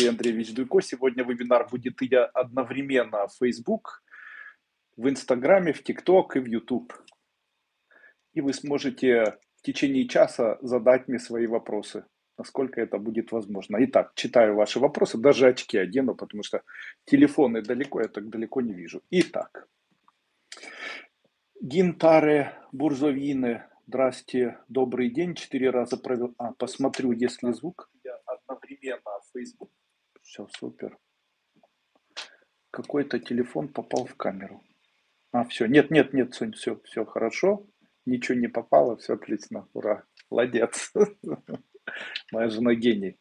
Алексей Андреевич Дуйко. Сегодня вебинар будет идти одновременно в Facebook, в Инстаграме, в ТикТок и в YouTube. И вы сможете в течение часа задать мне свои вопросы, насколько это будет возможно. Итак, читаю ваши вопросы, даже очки одену, потому что телефоны далеко, я так далеко не вижу. Итак, Гинтаре Бурзовины, здрасте, добрый день, четыре раза провел. А, посмотрю, если звук. Я одновременно Facebook. Все, супер. Какой-то телефон попал в камеру. А, все, нет, нет, нет, Сонь, все, все хорошо. Ничего не попало, все отлично, ура, молодец. Моя жена гений.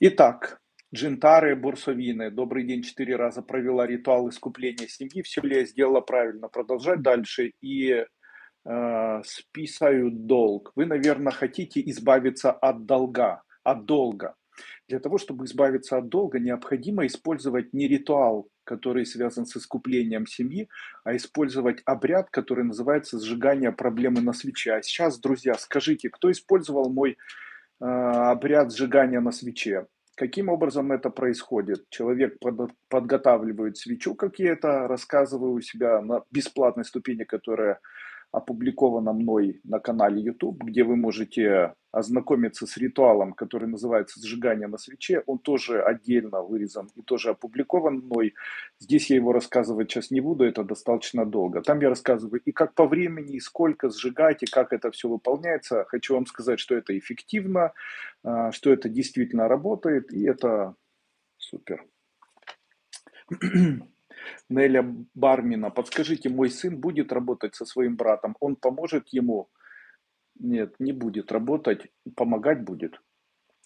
Итак, Джинтары Бурсовины, добрый день, четыре раза провела ритуал искупления семьи. Все ли я сделала правильно? Продолжать дальше. И э, списаю долг. Вы, наверное, хотите избавиться от долга, от долга. Для того, чтобы избавиться от долга, необходимо использовать не ритуал, который связан с искуплением семьи, а использовать обряд, который называется сжигание проблемы на свече. А сейчас, друзья, скажите, кто использовал мой э, обряд сжигания на свече? Каким образом это происходит? Человек под, подготавливает свечу, как я это рассказываю у себя на бесплатной ступени, которая опубликована мной на канале YouTube, где вы можете ознакомиться с ритуалом, который называется «Сжигание на свече». Он тоже отдельно вырезан и тоже опубликован мной. Здесь я его рассказывать сейчас не буду, это достаточно долго. Там я рассказываю и как по времени, и сколько сжигать, и как это все выполняется. Хочу вам сказать, что это эффективно, а, что это действительно работает, и это супер. Неля Бармина, подскажите, мой сын будет работать со своим братом, он поможет ему? Нет, не будет работать, помогать будет.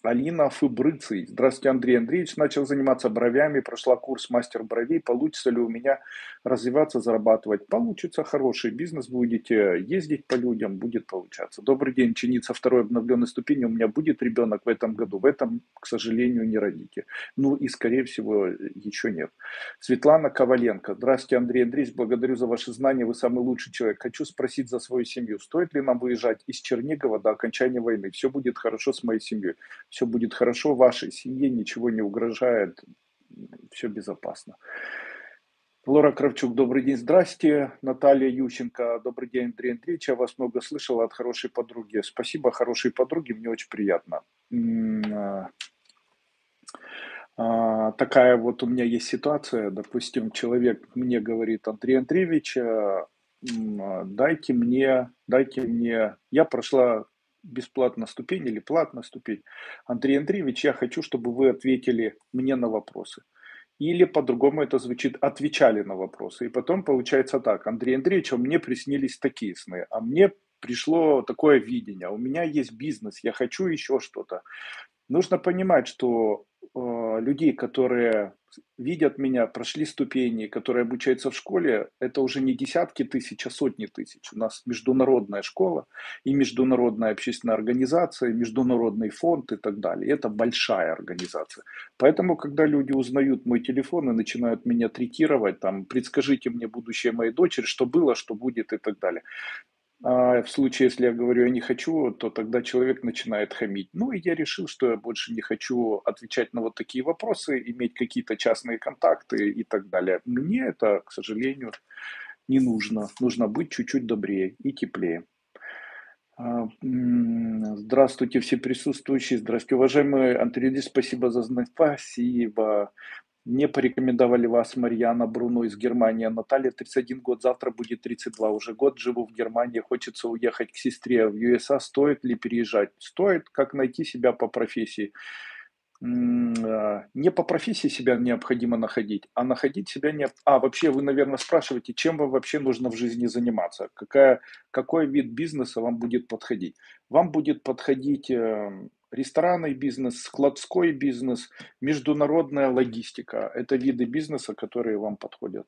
Алина Фыбрыцый. Здравствуйте, Андрей Андреевич. Начал заниматься бровями, прошла курс мастер бровей. Получится ли у меня развиваться, зарабатывать? Получится хороший бизнес, будете ездить по людям, будет получаться. Добрый день, чиниться второй обновленной ступени. У меня будет ребенок в этом году. В этом, к сожалению, не родите. Ну и, скорее всего, еще нет. Светлана Коваленко. Здравствуйте, Андрей Андреевич. Благодарю за ваши знания. Вы самый лучший человек. Хочу спросить за свою семью. Стоит ли нам выезжать из Чернигова до окончания войны? Все будет хорошо с моей семьей все будет хорошо, вашей семье ничего не угрожает, все безопасно. Лора Кравчук, добрый день, здрасте. Наталья Ющенко, добрый день, Андрей Андреевич. Я вас много слышала от хорошей подруги. Спасибо, хорошей подруге, мне очень приятно. А, а, такая вот у меня есть ситуация, допустим, человек мне говорит, Андрей Андреевич, а, дайте мне, дайте мне, я прошла бесплатная ступень или платная ступень. Андрей Андреевич, я хочу, чтобы вы ответили мне на вопросы. Или по-другому это звучит, отвечали на вопросы. И потом получается так, Андрей Андреевич, а мне приснились такие сны, а мне пришло такое видение, у меня есть бизнес, я хочу еще что-то. Нужно понимать, что людей, которые видят меня, прошли ступени, которые обучаются в школе, это уже не десятки тысяч, а сотни тысяч. У нас международная школа и международная общественная организация, и международный фонд и так далее. Это большая организация. Поэтому, когда люди узнают мой телефон и начинают меня третировать, там, предскажите мне будущее моей дочери, что было, что будет и так далее. А в случае, если я говорю, я не хочу, то тогда человек начинает хамить. Ну, и я решил, что я больше не хочу отвечать на вот такие вопросы, иметь какие-то частные контакты и так далее. Мне это, к сожалению, не нужно. Нужно быть чуть-чуть добрее и теплее. А, здравствуйте, все присутствующие. Здравствуйте, уважаемый Антоний, спасибо за знак. Спасибо. Мне порекомендовали вас Марьяна Бруно из Германии. Наталья, 31 год, завтра будет 32. Уже год живу в Германии, хочется уехать к сестре в USA. Стоит ли переезжать? Стоит. Как найти себя по профессии? А, не по профессии себя необходимо находить, а находить себя не... А, вообще вы, наверное, спрашиваете, чем вам вообще нужно в жизни заниматься? Какая, какой вид бизнеса вам будет подходить? Вам будет подходить эм, Ресторанный бизнес, складской бизнес, международная логистика – это виды бизнеса, которые вам подходят.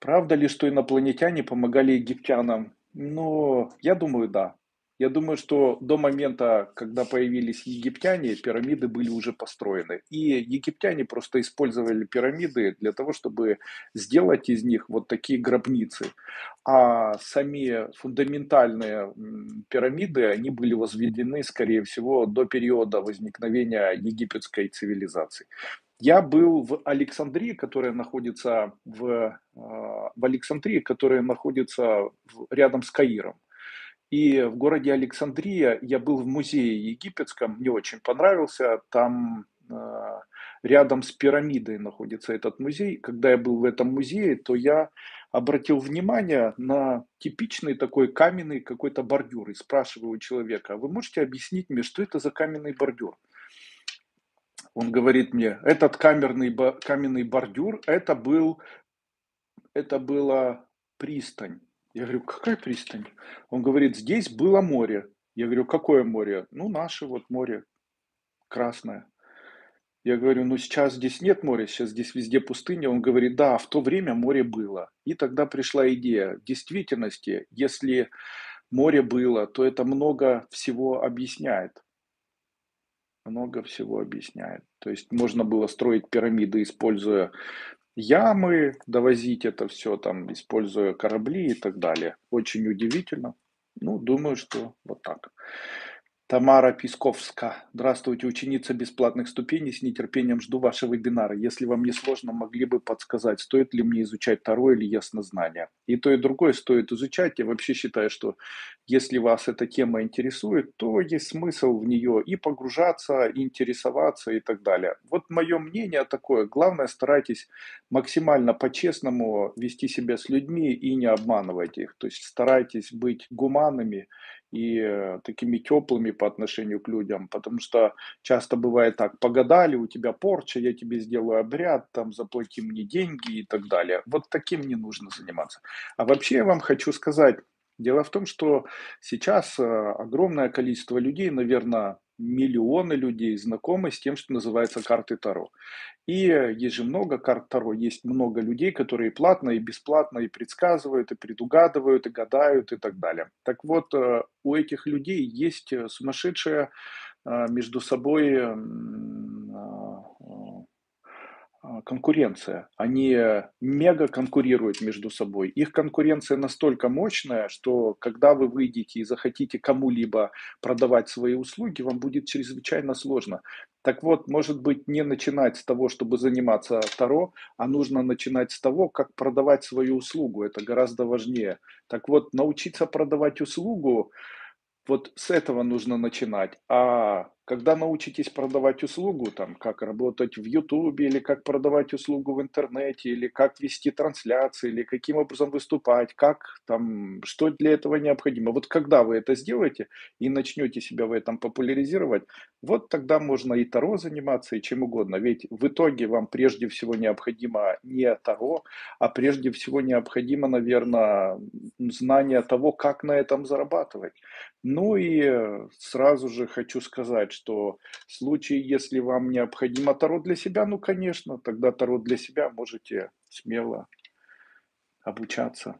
Правда ли, что инопланетяне помогали египтянам? Ну, я думаю, да. Я думаю, что до момента, когда появились египтяне, пирамиды были уже построены. И египтяне просто использовали пирамиды для того, чтобы сделать из них вот такие гробницы. А сами фундаментальные пирамиды, они были возведены, скорее всего, до периода возникновения египетской цивилизации. Я был в Александрии, которая находится в, а, в Александрии, которая находится рядом с Каиром. И в городе Александрия я был в музее египетском, мне очень понравился. Там э, рядом с пирамидой находится этот музей. Когда я был в этом музее, то я обратил внимание на типичный такой каменный какой-то бордюр. И спрашиваю у человека, «А вы можете объяснить мне, что это за каменный бордюр? Он говорит мне, этот камерный, каменный бордюр, это был, это была пристань. Я говорю, какая пристань? Он говорит, здесь было море. Я говорю, какое море? Ну, наше вот море, красное. Я говорю, ну сейчас здесь нет моря, сейчас здесь везде пустыня. Он говорит, да, в то время море было. И тогда пришла идея. В действительности, если море было, то это много всего объясняет. Много всего объясняет. То есть можно было строить пирамиды, используя ямы, довозить это все там, используя корабли и так далее. Очень удивительно. Ну, думаю, что вот так. Тамара Писковска. Здравствуйте, ученица бесплатных ступеней. С нетерпением жду вашего вебинара. Если вам не сложно, могли бы подсказать, стоит ли мне изучать Таро или яснознание. И то, и другое стоит изучать. Я вообще считаю, что если вас эта тема интересует, то есть смысл в нее и погружаться, и интересоваться и так далее. Вот мое мнение такое. Главное, старайтесь максимально по-честному вести себя с людьми и не обманывать их. То есть старайтесь быть гуманными и э, такими теплыми по отношению к людям, потому что часто бывает так, погадали, у тебя порча, я тебе сделаю обряд, там заплати мне деньги и так далее. Вот таким не нужно заниматься. А вообще я вам хочу сказать, дело в том, что сейчас э, огромное количество людей, наверное, миллионы людей знакомы с тем, что называется карты Таро. И есть же много карт Таро, есть много людей, которые платно и бесплатно и предсказывают, и предугадывают, и гадают, и так далее. Так вот, э, у этих людей есть э, сумасшедшая э, между собой конкуренция. Они мега конкурируют между собой. Их конкуренция настолько мощная, что когда вы выйдете и захотите кому-либо продавать свои услуги, вам будет чрезвычайно сложно. Так вот, может быть, не начинать с того, чтобы заниматься Таро, а нужно начинать с того, как продавать свою услугу. Это гораздо важнее. Так вот, научиться продавать услугу, вот с этого нужно начинать. А когда научитесь продавать услугу, там, как работать в Ютубе, или как продавать услугу в интернете, или как вести трансляции, или каким образом выступать, как там, что для этого необходимо. Вот когда вы это сделаете и начнете себя в этом популяризировать, вот тогда можно и Таро заниматься, и чем угодно. Ведь в итоге вам прежде всего необходимо не Таро, а прежде всего необходимо, наверное, знание того, как на этом зарабатывать. Ну и сразу же хочу сказать, что в случае, если вам необходимо Таро для себя, ну, конечно, тогда Таро для себя можете смело обучаться.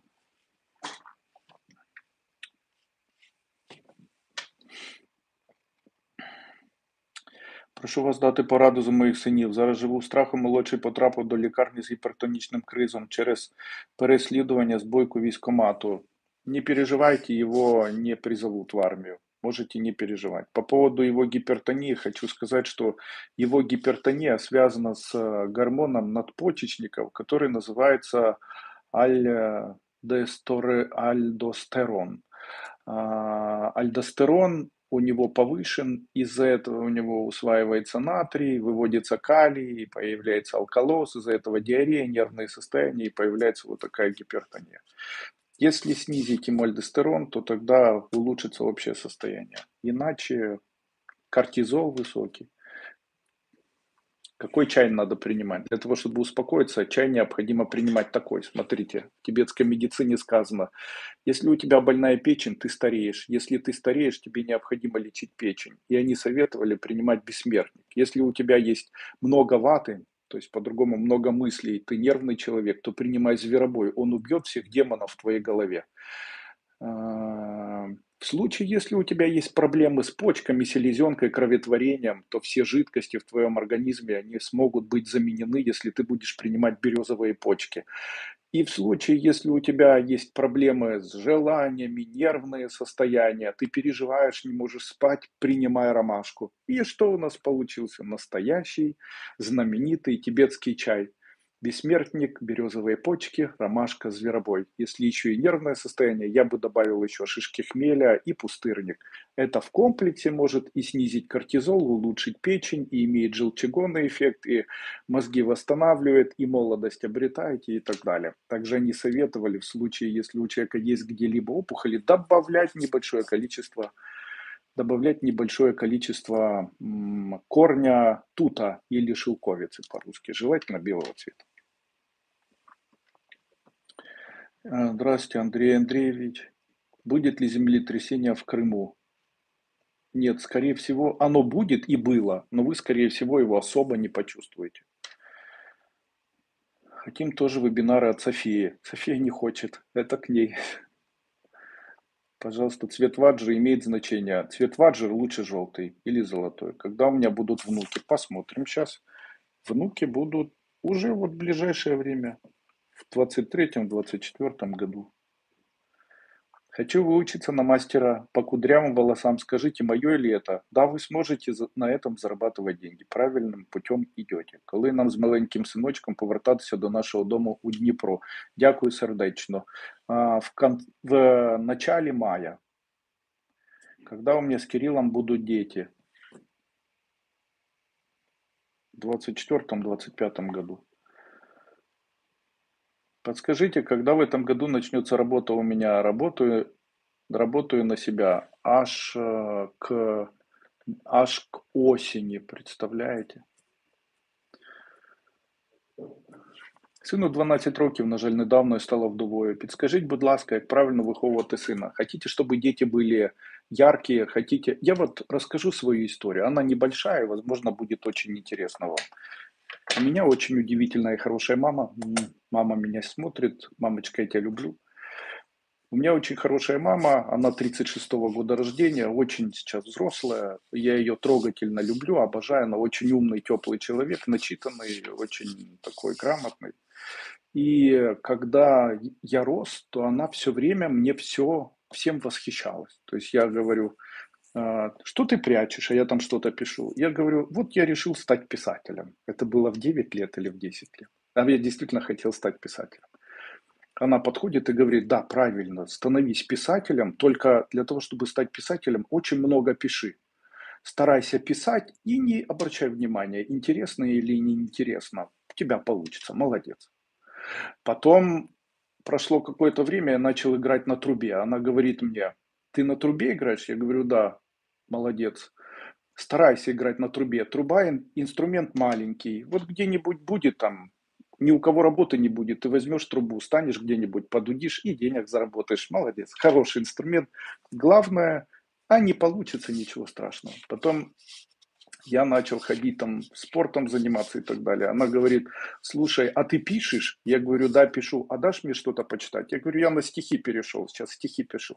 Прошу вас дати пораду за моїх синів. Зараз живу страхом. Молодший потрапив до лікарні з гіпертонічним кризом через переслідування з бойку військомату. Не переживайте, его не призовут в армию можете не переживать. По поводу его гипертонии хочу сказать, что его гипертония связана с э, гормоном надпочечников, который называется альдостерон. А, альдостерон у него повышен, из-за этого у него усваивается натрий, выводится калий, появляется алкалоз, из-за этого диарея, нервные состояния и появляется вот такая гипертония. Если снизить имальдостерон, то тогда улучшится общее состояние. Иначе кортизол высокий. Какой чай надо принимать? Для того, чтобы успокоиться, чай необходимо принимать такой. Смотрите, в тибетской медицине сказано, если у тебя больная печень, ты стареешь. Если ты стареешь, тебе необходимо лечить печень. И они советовали принимать бессмертник. Если у тебя есть много ваты, то есть по-другому много мыслей, ты нервный человек, то принимай зверобой, он убьет всех демонов в твоей голове. А, в случае, если у тебя есть проблемы с почками, селезенкой, кроветворением, то все жидкости в твоем организме, они смогут быть заменены, если ты будешь принимать березовые почки. И в случае, если у тебя есть проблемы с желаниями, нервные состояния, ты переживаешь, не можешь спать, принимай ромашку. И что у нас получился? Настоящий, знаменитый тибетский чай – Бессмертник, березовые почки, ромашка, зверобой. Если еще и нервное состояние, я бы добавил еще шишки хмеля и пустырник. Это в комплексе может и снизить кортизол, улучшить печень, и имеет желчегонный эффект, и мозги восстанавливает, и молодость обретаете и так далее. Также они советовали в случае, если у человека есть где-либо опухоли, добавлять небольшое количество добавлять небольшое количество корня тута или шелковицы по-русски, желательно белого цвета. Э, здравствуйте, Андрей Андреевич. Будет ли землетрясение в Крыму? Нет, скорее всего, оно будет и было, но вы, скорее всего, его особо не почувствуете. Хотим тоже вебинары от Софии. София не хочет, это к ней. Пожалуйста, цвет ваджи имеет значение. Цвет ваджи лучше желтый или золотой. Когда у меня будут внуки? Посмотрим сейчас. Внуки будут уже вот в ближайшее время в 23-24 году. Хочу выучиться на мастера по кудрявым волосам. Скажите, мое ли это? Да, ви сможете на этом зарабатывать деньги. Правильним путем йдете. Коли нам з маленьким синочком повертатися до нашого дому у Дніпро? Дякую сердечно. В, кон... в начале мая. Когда у меня с Кириллом будут дети? В 24-25 году. Подскажите, когда в этом году начнется работа у меня? Работаю, работаю на себя аж э, к, аж к осени, представляете? Сину 12 років, на жаль, недавно стало вдовою. Підскажіть, будь ласка, як правильно виховувати сына? Хотите, чтобы дети были яркие? Хотите? Я вот расскажу свою историю. Она небольшая, возможно, будет очень интересна вам. У меня очень удивительная и хорошая мама. Мама меня смотрит. Мамочка, я тебя люблю. У меня очень хорошая мама, она 36-го года рождения, очень сейчас взрослая. Я ее трогательно люблю, обожаю. Она очень умный, теплый человек, начитанный, очень такой грамотный. И когда я рос, то она все время мне все, всем восхищалась. То есть я говорю, «А, что ты прячешь, а я там что-то пишу. Я говорю, вот я решил стать писателем. Это было в 9 лет или в 10 лет. А я действительно хотел стать писателем. Она подходит и говорит, да, правильно, становись писателем, только для того, чтобы стать писателем, очень много пиши. Старайся писать и не обращай внимания, интересно или неинтересно. У тебя получится, молодец. Потом прошло какое-то время, я начал играть на трубе. Она говорит мне, ты на трубе играешь? Я говорю, да молодец. Старайся играть на трубе. Труба инструмент маленький. Вот где-нибудь будет там, ни у кого работы не будет. Ты возьмешь трубу, станешь где-нибудь, подудишь и денег заработаешь. Молодец. Хороший инструмент. Главное, а не получится ничего страшного. Потом я начал ходить там спортом заниматься и так далее. Она говорит, слушай, а ты пишешь? Я говорю, да, пишу. А дашь мне что-то почитать? Я говорю, я на стихи перешел, сейчас стихи пишу.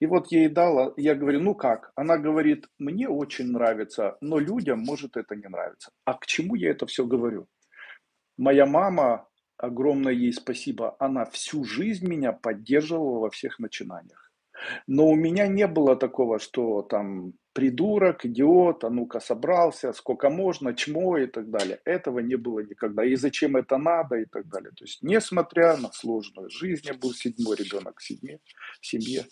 И вот ей дала, я говорю, ну как? Она говорит, мне очень нравится, но людям может это не нравится. А к чему я это все говорю? Моя мама, огромное ей спасибо, она всю жизнь меня поддерживала во всех начинаниях. Но у меня не было такого, что там придурок, идиот, а ну-ка собрался, сколько можно, чмо и так далее. Этого не было никогда. И зачем это надо и так далее. То есть, несмотря на сложную жизнь, я был седьмой ребенок в семье, в семье,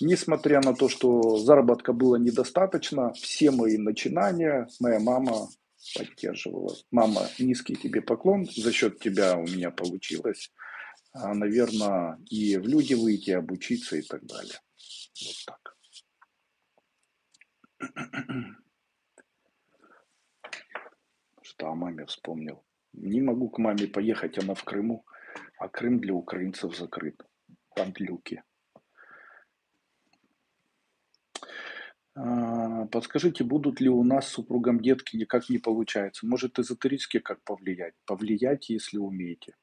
несмотря на то, что заработка было недостаточно, все мои начинания моя мама поддерживала. Мама, низкий тебе поклон, за счет тебя у меня получилось, а, наверное, и в люди выйти, обучиться и так далее. Вот так. Что о маме вспомнил. Не могу к маме поехать, она в Крыму, а Крым для украинцев закрыт. Там люки. А, подскажите, будут ли у нас с супругом детки, никак не получается. Может эзотерически как повлиять? Повлиять, если умеете.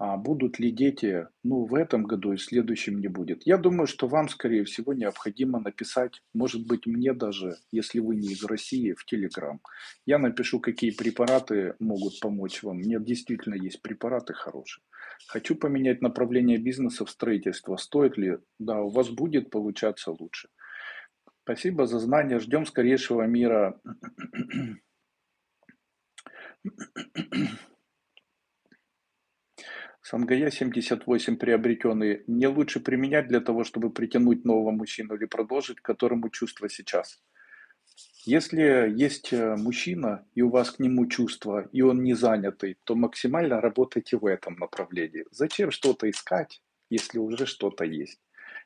А будут ли дети, ну, в этом году и в следующем не будет. Я думаю, что вам, скорее всего, необходимо написать, может быть, мне даже, если вы не из России, в Телеграм. Я напишу, какие препараты могут помочь вам. Мне действительно есть препараты хорошие. Хочу поменять направление бизнеса в строительство. Стоит ли? Да, у вас будет получаться лучше. Спасибо за знания. Ждем скорейшего мира. Сангая 78 приобретенный не лучше применять для того, чтобы притянуть нового мужчину или продолжить которому чувство сейчас. Если есть э, мужчина, и у вас к нему чувства, и он не занятый, то максимально работайте в этом направлении. Зачем что-то искать, если уже что-то есть?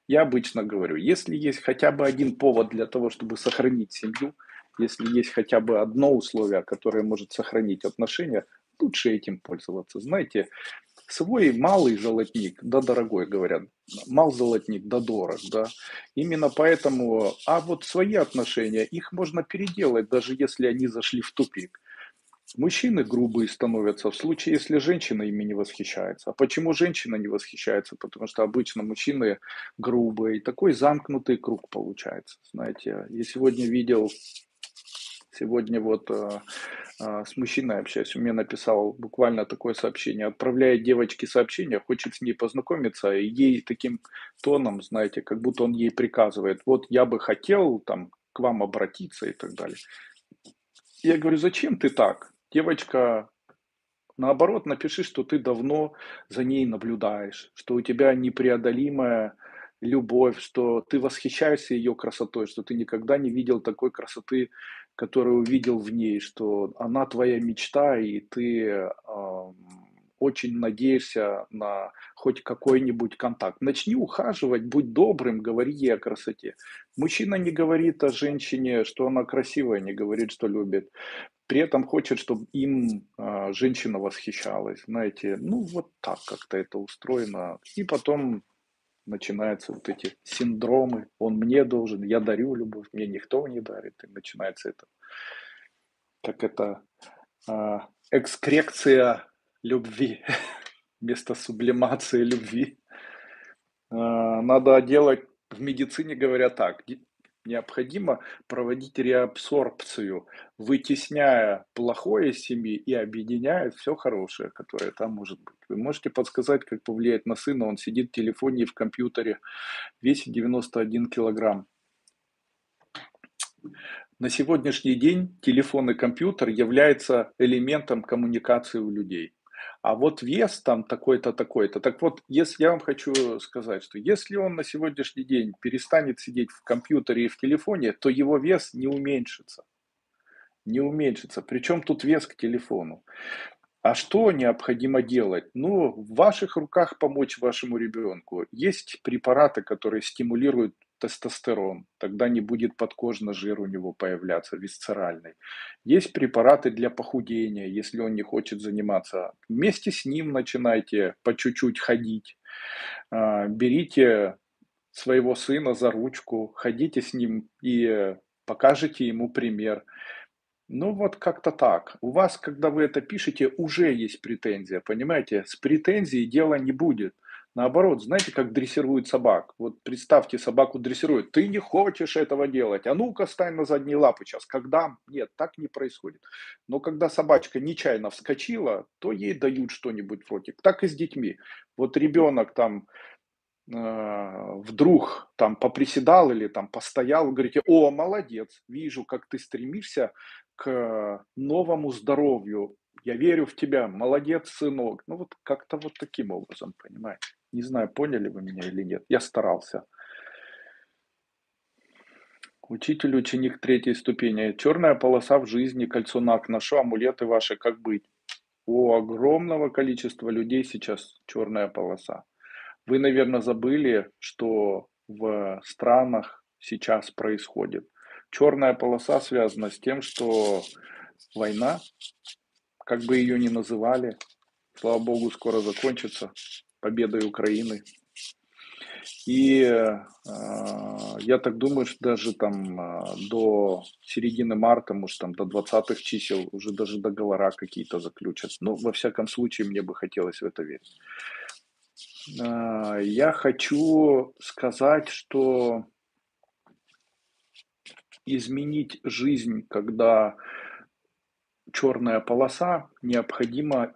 Я обычно говорю, если есть хотя бы один повод для того, чтобы сохранить семью, если есть хотя бы одно условие, которое может сохранить отношения, лучше этим пользоваться. Знаете, свой малый золотник, да дорогой, говорят, мал золотник, да дорог, да. Именно поэтому, а вот свои отношения, их можно переделать, даже если они зашли в тупик. Мужчины грубые становятся в случае, если женщина ими не восхищается. А почему женщина не восхищается? Потому что обычно мужчины грубые. Такой замкнутый круг получается. Знаете, я сегодня видел Сегодня вот э, э, с мужчиной общаюсь, он мне написал буквально такое сообщение, отправляет девочке сообщение, хочет с ней познакомиться, и ей таким тоном, знаете, как будто он ей приказывает, вот я бы хотел там к вам обратиться и так далее. Я говорю, зачем ты так? Девочка, наоборот, напиши, что ты давно за ней наблюдаешь, что у тебя непреодолимая любовь, что ты восхищаешься ее красотой, что ты никогда не видел такой красоты, которую увидел в ней, что она твоя мечта, и ты э, очень надеешься на хоть какой-нибудь контакт. Начни ухаживать, будь добрым, говори ей о красоте. Мужчина не говорит о женщине, что она красивая, не говорит, что любит. При этом хочет, чтобы им э, женщина восхищалась. Знаете, ну вот так как-то это устроено. И потом начинаются вот эти синдромы, он мне должен, я дарю любовь, мне никто не дарит, и начинается это, как это, а, экскрекция любви вместо сублимации любви. А, надо делать, в медицине говорят так, необходимо проводить реабсорбцию, вытесняя плохое из семьи и объединяя все хорошее, которое там может быть. Вы можете подсказать, как повлиять на сына, он сидит в телефоне и в компьютере, весит 91 килограмм. На сегодняшний день телефон и компьютер являются элементом коммуникации у людей. А вот вес там такой-то, такой-то. Так вот, если я вам хочу сказать, что если он на сегодняшний день перестанет сидеть в компьютере и в телефоне, то его вес не уменьшится. Не уменьшится. Причем тут вес к телефону. А что необходимо делать? Ну, в ваших руках помочь вашему ребенку. Есть препараты, которые стимулируют тестостерон, тогда не будет подкожно жир у него появляться, висцеральный. Есть препараты для похудения, если он не хочет заниматься. Вместе с ним начинайте по чуть-чуть ходить. А, берите своего сына за ручку, ходите с ним и покажите ему пример. Ну вот как-то так. У вас, когда вы это пишете, уже есть претензия, понимаете? С претензией дела не будет. Наоборот, знаете, как дрессируют собак. Вот представьте, собаку дрессируют. Ты не хочешь этого делать. А ну-ка, стань на задние лапы сейчас. Когда? Нет, так не происходит. Но когда собачка нечаянно вскочила, то ей дают что-нибудь в ротик. Так и с детьми. Вот ребенок там э, вдруг там поприседал или там постоял, говорите, о, молодец, вижу, как ты стремишься к новому здоровью. Я верю в тебя, молодец, сынок. Ну вот как-то вот таким образом, понимаете. Не знаю, поняли вы меня или нет. Я старался. Учитель, ученик третьей ступени. Черная полоса в жизни, кольцо на ношу, амулеты ваши, как быть? У огромного количества людей сейчас черная полоса. Вы, наверное, забыли, что в странах сейчас происходит. Черная полоса связана с тем, что война, как бы ее ни называли, слава богу, скоро закончится победой Украины. И э, я так думаю, что даже там э, до середины марта, может там до 20 чисел уже даже договора какие-то заключат. Ну, во всяком случае, мне бы хотелось в это верить. Э, я хочу сказать, что изменить жизнь, когда черная полоса, необходимо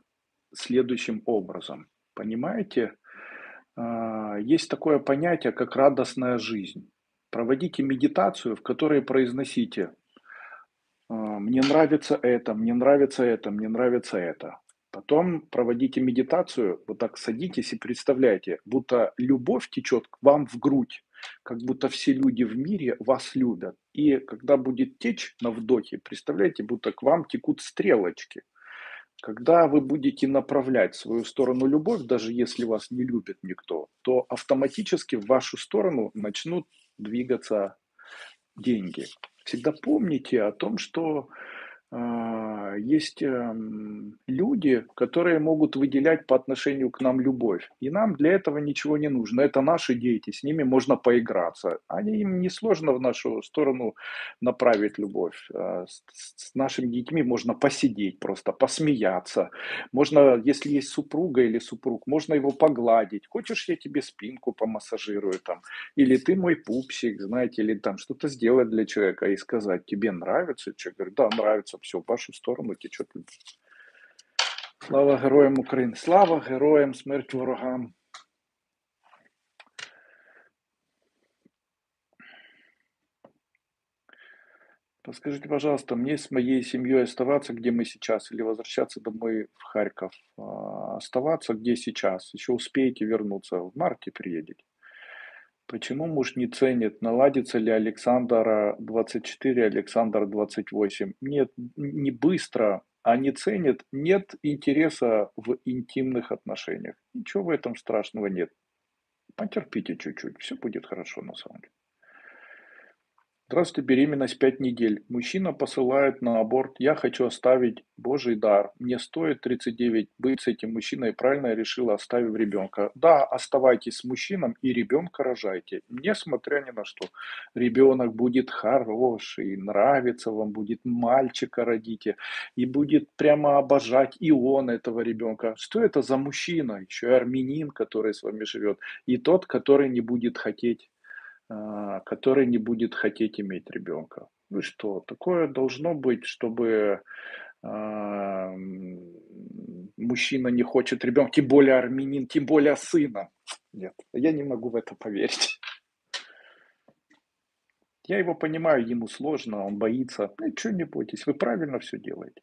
следующим образом. Понимаете? А, есть такое понятие, как радостная жизнь. Проводите медитацию, в которой произносите «А, «мне нравится это, мне нравится это, мне нравится это». Потом проводите медитацию, вот так садитесь и представляете, будто любовь течет к вам в грудь, как будто все люди в мире вас любят. И когда будет течь на вдохе, представляете, будто к вам текут стрелочки – когда вы будете направлять в свою сторону любовь, даже если вас не любит никто, то автоматически в вашу сторону начнут двигаться деньги. Всегда помните о том, что есть эм, люди, которые могут выделять по отношению к нам любовь. И нам для этого ничего не нужно. Это наши дети, с ними можно поиграться. Они, им несложно в нашу сторону направить любовь. А, с нашими детьми можно посидеть просто, посмеяться. Можно, если есть супруга или супруг, можно его погладить. Хочешь, я тебе спинку помассажирую там. Или ты мой пупсик, знаете, или там что-то сделать для человека и сказать, тебе нравится? Человек говорит, да, нравится все в вашу сторону течет любовь. Слава героям України! Слава героям, смерть ворогам! Подскажите, пожалуйста, мне с моей семьей оставаться, где мы сейчас, или возвращаться домой в Харьков? А, оставаться, где сейчас? Еще успеете вернуться? В марте приедете? Почему муж не ценит, наладится ли Александра 24, Александр 28? Нет, не быстро, а не ценит, нет интереса в интимных отношениях. Ничего в этом страшного нет. Потерпите чуть-чуть, все будет хорошо на самом деле. Здравствуйте, беременность 5 недель. Мужчина посылает на аборт. Я хочу оставить Божий дар. Мне стоит 39 быть с этим мужчиной. Правильно я решила, оставив ребенка. Да, оставайтесь с мужчином и ребенка рожайте. Несмотря ни на что. Ребенок будет хороший, нравится вам, будет мальчика родите. И будет прямо обожать и он этого ребенка. Что это за мужчина? Еще и армянин, который с вами живет. И тот, который не будет хотеть который не будет хотеть иметь ребенка. Вы что, такое должно быть, чтобы э, мужчина не хочет ребенка, тем более армянин, тем более сына. Нет, я не могу в это поверить. Я его понимаю, ему сложно, он боится. Ничего не бойтесь, вы правильно все делаете.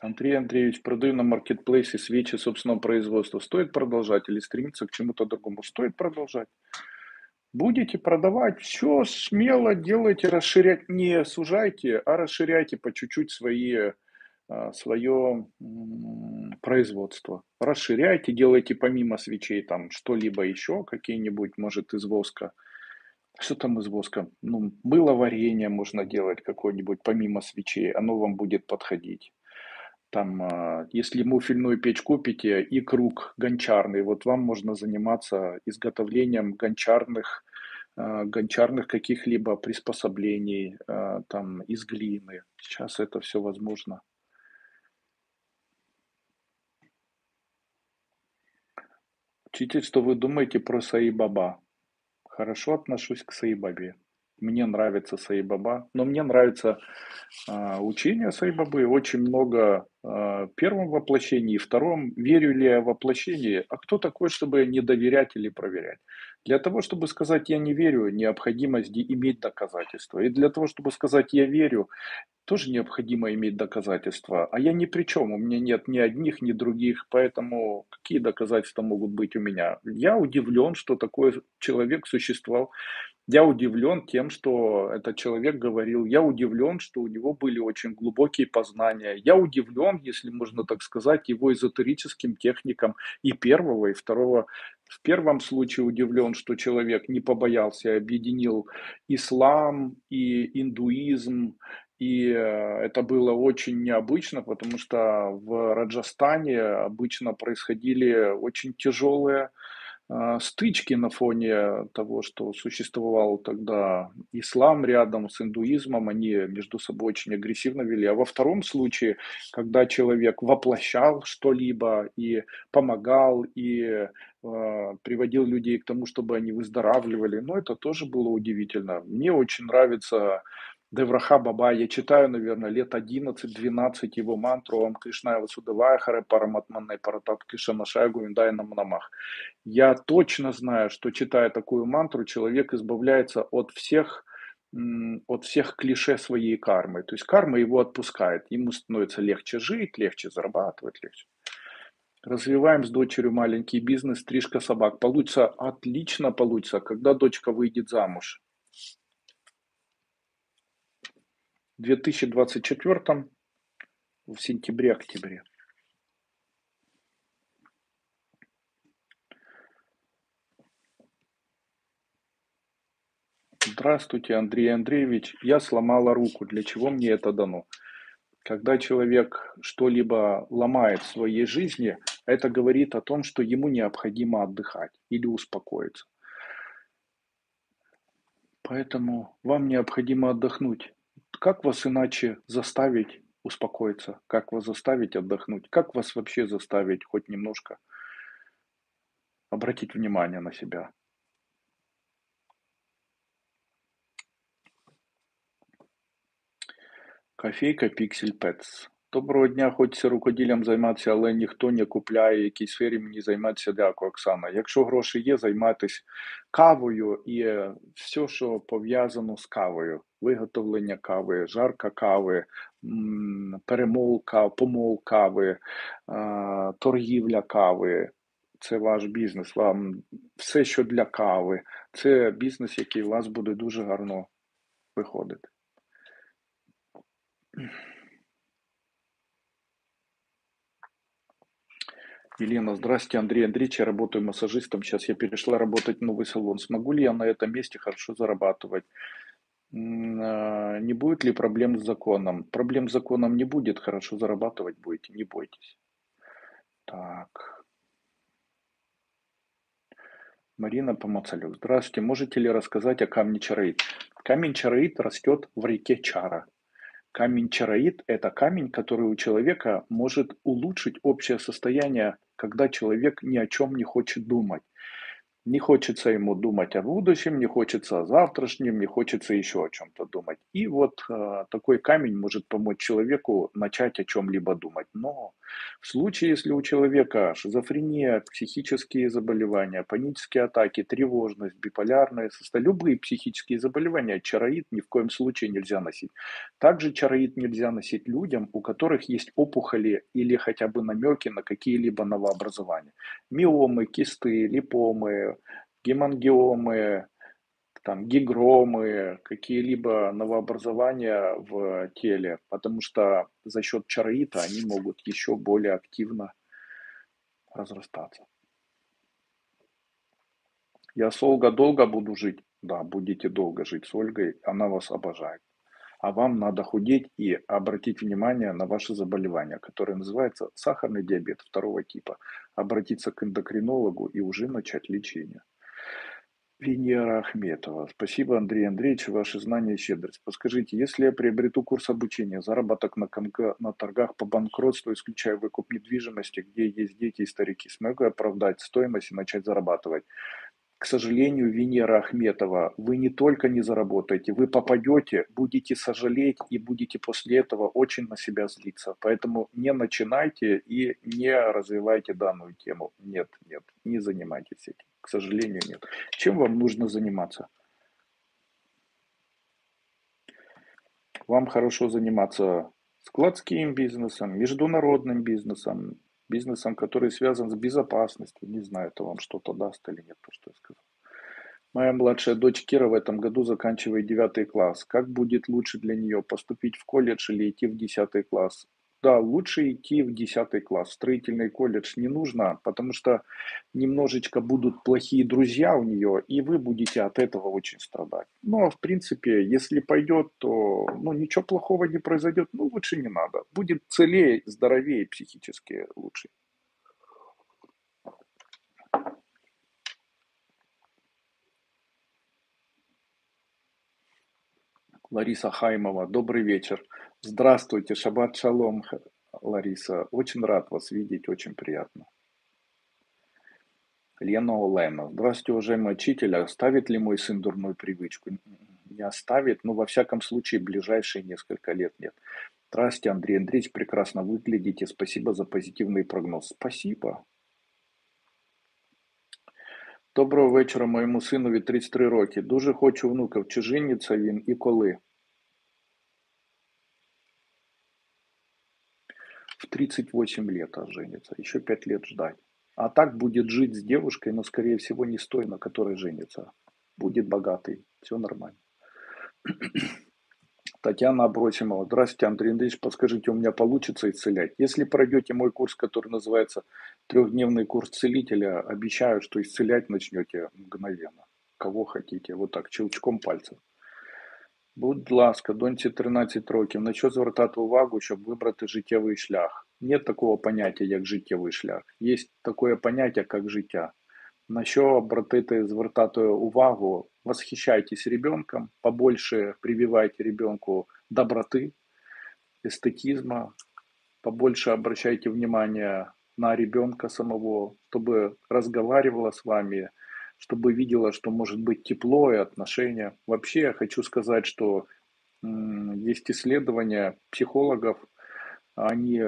Андрей Андреевич, продаю на маркетплейсе свечи собственного производства. Стоит продолжать или стремиться к чему-то другому? Стоит продолжать. Будете продавать, все смело делайте, расширять, не сужайте, а расширяйте по чуть-чуть свои, а, свое производство. Расширяйте, делайте помимо свечей там что-либо еще, какие-нибудь, может, из воска. Что там из воска? Ну, мыло варенье можно делать какое-нибудь помимо свечей, оно вам будет подходить там, а, если муфельную печь купите и круг гончарный, вот вам можно заниматься изготовлением гончарных, а, гончарных каких-либо приспособлений а, там из глины. Сейчас это все возможно. Учитель, что вы думаете про Саи-Баба? Хорошо отношусь к Саи-Бабе мне нравится Саибаба, но мне нравится э, учение Саибабы, очень много э, в первом воплощении, втором, верю ли я в воплощение, а кто такой, чтобы не доверять или проверять? Для того, чтобы сказать «я не верю», необходимо иметь доказательства. И для того, чтобы сказать «я верю», тоже необходимо иметь доказательства. А я ни при чем, у меня нет ни одних, ни других, поэтому какие доказательства могут быть у меня? Я удивлен, что такой человек существовал. Я удивлен тем, что этот человек говорил. Я удивлен, что у него были очень глубокие познания. Я удивлен, если можно так сказать, его эзотерическим техникам и первого, и второго. В первом случае удивлен, что человек не побоялся, объединил ислам и индуизм, И это было очень необычно, потому что в Раджастане обычно происходили очень тяжелые стычки на фоне того, что существовал тогда ислам рядом с индуизмом, они между собой очень агрессивно вели. А во втором случае, когда человек воплощал что-либо и помогал, и э, приводил людей к тому, чтобы они выздоравливали, ну это тоже было удивительно. Мне очень нравится Девраха Баба, я читаю, наверное, лет 11-12 его мантру Ом Кришна Васудевая Харе Параматманной Паратат Кришна Шайгу Индай Намнамах. Я точно знаю, что читая такую мантру, человек избавляется от всех от всех клише своей кармы. То есть карма его отпускает, ему становится легче жить, легче зарабатывать, легче. Развиваем с дочерью маленький бизнес, стрижка собак. Получится, отлично получится, когда дочка выйдет замуж. 2024 в сентябре-октябре. Здравствуйте, Андрей Андреевич. Я сломала руку. Для чего мне это дано? Когда человек что-либо ломает в своей жизни, это говорит о том, что ему необходимо отдыхать или успокоиться. Поэтому вам необходимо отдохнуть. Как вас иначе заставить успокоиться? Как вас заставить отдохнуть? Как вас вообще заставить хоть немножко обратить внимание на себя? Кофейка Pixel Pets. Доброго дня, хочеться рукоділлям займатися, але ніхто не купляє, якій сфері мені займатися. Дякую, Оксана. Якщо гроші є, займайтесь кавою і все, що пов'язано з кавою. Виготовлення кави, жарка кави, перемолка, помол кави, торгівля кави. Це ваш бізнес. Вам все, що для кави, це бізнес, який у вас буде дуже гарно виходити. Елена, здрасте, Андрей Андреевич, я работаю массажистом, сейчас я перешла работать в новый салон. Смогу ли я на этом месте хорошо зарабатывать? А, не будет ли проблем с законом? Проблем с законом не будет, хорошо зарабатывать будете, не бойтесь. Так. Марина Помацалюк. Здравствуйте, можете ли рассказать о камне чараит? Камень чараит растет в реке Чара. Камень чароид – это камень, который у человека может улучшить общее состояние, когда человек ни о чем не хочет думать. Не хочется ему думать о будущем, не хочется о завтрашнем, не хочется еще о чем-то думать. И вот э, такой камень может помочь человеку начать о чем-либо думать. Но в случае, если у человека шизофрения, психические заболевания, панические атаки, тревожность, биполярное состояние, любые психические заболевания, чароид ни в коем случае нельзя носить. Также чароид нельзя носить людям, у которых есть опухоли или хотя бы намеки на какие-либо новообразования. Миомы, кисты, липомы, гемангиомы, там, гигромы, какие-либо новообразования в теле, потому что за счет чароита они могут еще более активно разрастаться. Я с Ольгой долго буду жить. Да, будете долго жить с Ольгой, она вас обожает. А вам надо худеть и обратить внимание на ваши заболевания, которые называются сахарный диабет второго типа. Обратиться к эндокринологу и уже начать лечение. Венера Ахметова. Спасибо, Андрей Андреевич, ваши знания и щедрость. Подскажите, если я приобрету курс обучения, заработок на, конг... на торгах по банкротству, исключая выкуп недвижимости, где есть дети и старики, смогу оправдать стоимость и начать зарабатывать? К сожалению, Венера Ахметова, вы не только не заработаете, вы попадете, будете сожалеть и будете после этого очень на себя злиться. Поэтому не начинайте и не развивайте данную тему. Нет, нет, не занимайтесь этим. К сожалению, нет. Чем вам нужно заниматься? Вам хорошо заниматься складским бизнесом, международным бизнесом, бизнесом, который связан с безопасностью. Не знаю, это вам что-то даст или нет, то, что я сказал. Моя младшая дочь Кира в этом году заканчивает девятый класс. Как будет лучше для нее, поступить в колледж или идти в десятый класс? Да, лучше идти в 10 класс. Строительный колледж не нужно, потому что немножечко будут плохие друзья у нее, и вы будете от этого очень страдать. Ну, а в принципе, если пойдет, то ну, ничего плохого не произойдет, ну, лучше не надо. Будет целее, здоровее психически лучше. Лариса Хаймова, добрый вечер. Здравствуйте, шаббат шалом, Лариса. Очень рад вас видеть, очень приятно. Лена Олена. Здравствуйте, уважаемый учитель. Оставит ли мой сын дурную привычку? Не оставит, но во всяком случае ближайшие несколько лет нет. Здравствуйте, Андрей Андреевич, прекрасно выглядите. Спасибо за позитивный прогноз. Спасибо. Доброго вечора моєму синові 33 роки. Дуже хочу внуків. Чи жениться він і коли? В 38 лет женится. Еще 5 лет ждать. А так будет жить с девушкой, но скорее всего не с той, на которой женится. Будет богатый. Все нормально. Татьяна Абросимова. Здравствуйте, Андрей Андреевич. Подскажите, у меня получится исцелять? Если пройдете мой курс, который называется трехдневный курс целителя, обещаю, что исцелять начнете мгновенно. Кого хотите. Вот так, щелчком пальцев. Будь ласка, доньці 13 років. На що звертати увагу, щоб вибрати життєвий шлях? Нет такого поняття, як життєвий шлях. Є таке поняття, як життя. На що обратити, звертати увагу? Восхищайтесь ребенком, побольше прививайте ребенку доброты, эстетизма, побольше обращайте внимание на ребенка самого, чтобы разговаривала с вами, чтобы видела, что может быть тепло и отношения. Вообще я хочу сказать, что есть исследования психологов, они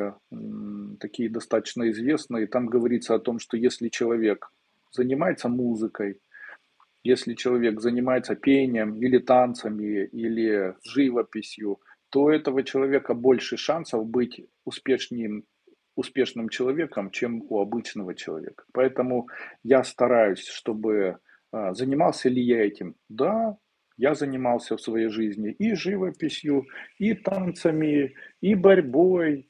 такие достаточно известные, там говорится о том, что если человек занимается музыкой, если человек занимается пением или танцами, или живописью, то у этого человека больше шансов быть успешнее успешным человеком, чем у обычного человека. Поэтому я стараюсь, чтобы а, занимался ли я этим. Да, я занимался в своей жизни и живописью, и танцами, и борьбой,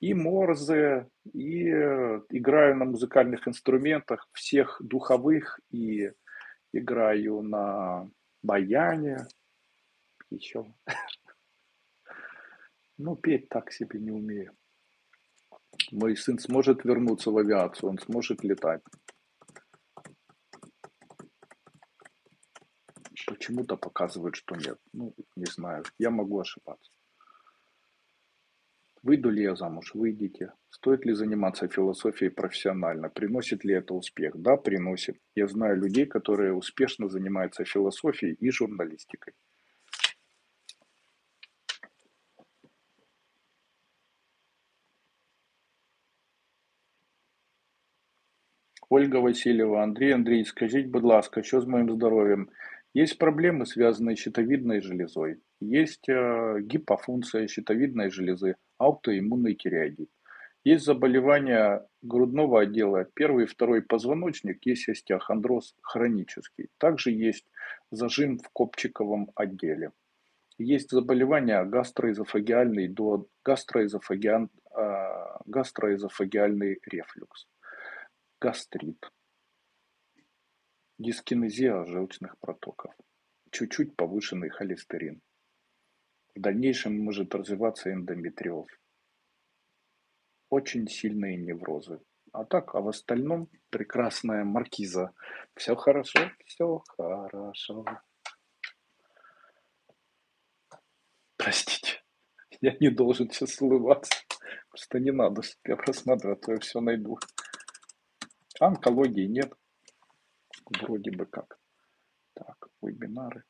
и морзе, и э, играю на музыкальных инструментах, всех духовых, и играю на баяне, еще. Ну, петь так себе не умею. Мой сын сможет вернуться в авиацию, он сможет летать. Почему-то показывают, что нет. Ну, не знаю. Я могу ошибаться. Выйду ли я замуж? Выйдите. Стоит ли заниматься философией профессионально? Приносит ли это успех? Да, приносит. Я знаю людей, которые успешно занимаются философией и журналистикой. Ольга Васильєва, Андрій Андрій, скажіть, будь ласка, що з моїм здоров'ям? Є проблеми, связанные с щитовидной железой, есть э, гипофункция щитовидной железы, аутоиммунный тиреоидит. Есть заболевания грудного отдела, первый и второй позвоночник, есть остеохондроз хронический. Также есть зажим в копчиковом отделе. Есть заболевания гастроэзофагиальный, до гастроэзофагиан, э, гастроэзофагиальный рефлюкс гастрит, дискинезия желчных протоков, чуть-чуть повышенный холестерин. В дальнейшем может развиваться эндометриоз. Очень сильные неврозы. А так, а в остальном прекрасная маркиза. Все хорошо, все хорошо. Простите, я не должен сейчас улыбаться. Просто не надо себя просматривать, а то я все найду. Онкологии нет. Вроде бы как. Так, вебинары.